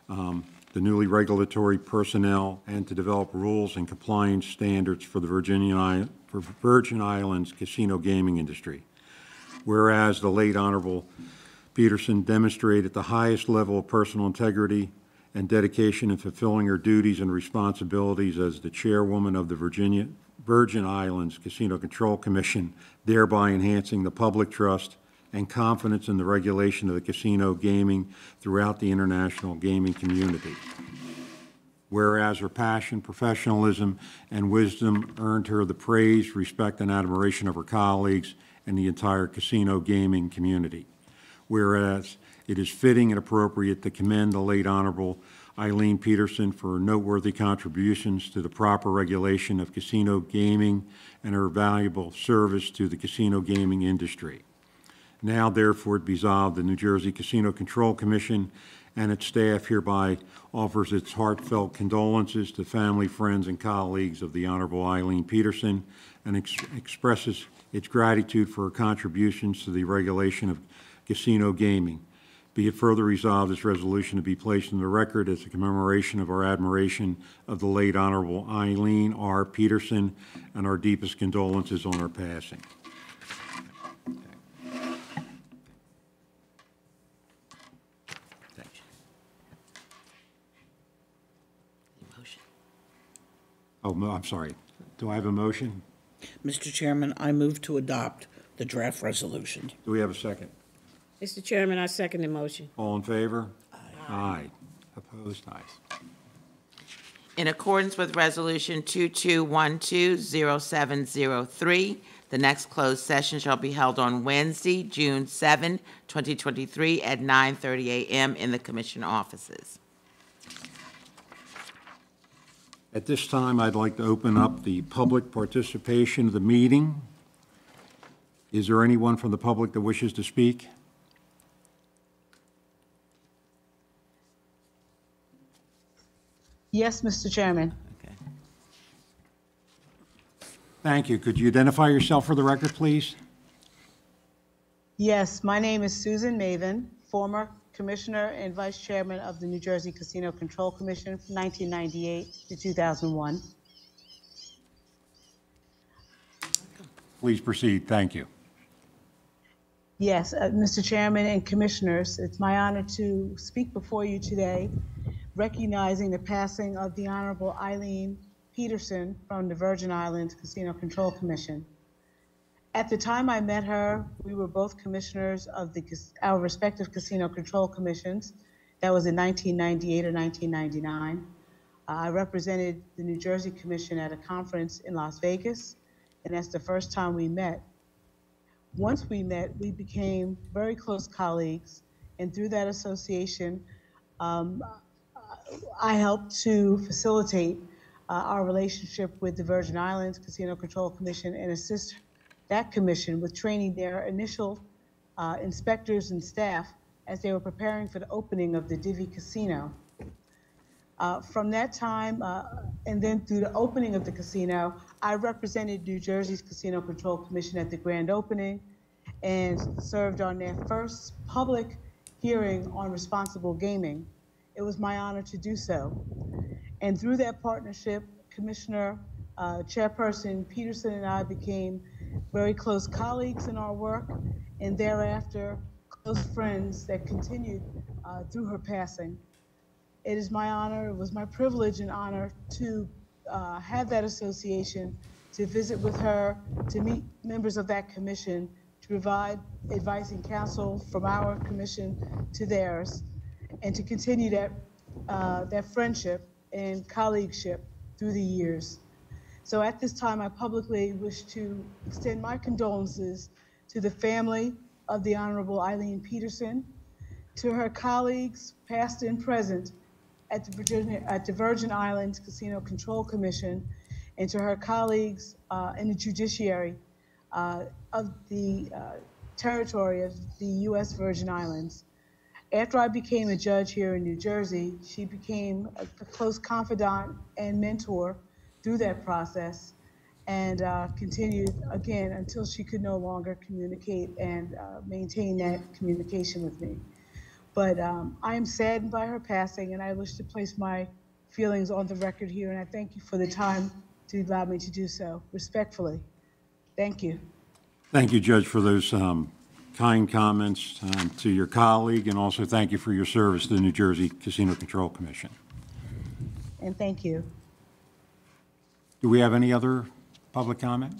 um, the newly regulatory personnel, and to develop rules and compliance standards for the Virginia, for Virgin Islands casino gaming industry. Whereas the late Honorable Peterson demonstrated the highest level of personal integrity and dedication in fulfilling her duties and responsibilities as the chairwoman of the Virginia, Virgin Islands Casino Control Commission, thereby enhancing the public trust and confidence in the regulation of the casino gaming throughout the international gaming community. Whereas her passion, professionalism, and wisdom earned her the praise, respect, and admiration of her colleagues and the entire casino gaming community. whereas it is fitting and appropriate to commend the late Honorable Eileen Peterson for her noteworthy contributions to the proper regulation of casino gaming and her valuable service to the casino gaming industry. Now therefore it be resolved, the New Jersey Casino Control Commission and its staff hereby offers its heartfelt condolences to family, friends, and colleagues of the Honorable Eileen Peterson and ex- expresses its gratitude for her contributions to the regulation of casino gaming. Be it further resolved, this resolution to be placed in the record as a commemoration of our admiration of the late Honorable Eileen R. Peterson and our deepest condolences on her passing. Oh, I'm sorry. Do I have a motion? Mr. Chairman, I move to adopt the draft resolution. Do we have a second? Mr. Chairman, I second the motion. All in favor? Aye. Opposed? Ayes. In accordance with Resolution 22120703, the next closed session shall be held on Wednesday, June 7, 2023, at 9:30 a.m. in the Commission offices. At this time, I'd like to open up the public participation of the meeting. Is there anyone from the public that wishes to speak? Yes, Mr. Chairman. Okay. Thank you. Could you identify yourself for the record, please? Yes, my name is Susan Maven, former Commissioner and Vice Chairman of the New Jersey Casino Control Commission from 1998 to 2001. Please proceed. Thank you. Yes, uh, Mr. Chairman and Commissioners, it's my honor to speak before you today, recognizing the passing of the Honorable Eileen Peterson from the Virgin Islands Casino Control Commission. At the time I met her, we were both commissioners of the, our respective casino control commissions. That was in 1998 or 1999. Uh, I represented the New Jersey Commission at a conference in Las Vegas, and that's the first time we met. Once we met, we became very close colleagues, and through that association, um, I helped to facilitate uh, our relationship with the Virgin Islands Casino Control Commission and assist that commission with training their initial uh, inspectors and staff as they were preparing for the opening of the Divi Casino. Uh, From that time, uh, and then through the opening of the casino, I represented New Jersey's Casino Control Commission at the grand opening and served on their first public hearing on responsible gaming. It was my honor to do so. And through that partnership, Commissioner uh, Chairperson Peterson and I became very close colleagues in our work, and thereafter, close friends that continued uh, through her passing. It is my honor, it was my privilege and honor to uh, have that association, to visit with her, to meet members of that commission, to provide advice and counsel from our commission to theirs, and to continue that, uh, that friendship and colleagueship through the years. So at this time, I publicly wish to extend my condolences to the family of the Honorable Eileen Peterson, to her colleagues, past and present, at the Virginia, at the Virgin Islands Casino Control Commission, and to her colleagues uh, in the judiciary uh, of the uh, territory of the U.S. Virgin Islands. After I became a judge here in New Jersey, she became a, a close confidant and mentor through that process and uh, continued again until she could no longer communicate and uh, maintain that communication with me. But um, I am saddened by her passing, and I wish to place my feelings on the record here, and I thank you for the time to allow me to do so respectfully. Thank you. Thank you, Judge, for those um, kind comments um, to your colleague, and also thank you for your service to the New Jersey Casino Control Commission. And thank you. Do we have any other public comment?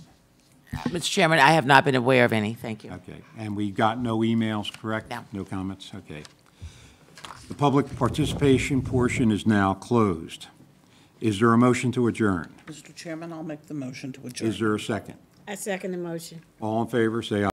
Mr. Chairman, I have not been aware of any. Thank you. Okay, and we got no emails, correct? No. No comments? Okay. The public participation portion is now closed. Is there a motion to adjourn? Mr. Chairman, I'll make the motion to adjourn. Is there a second? I second the motion. All in favor, say aye.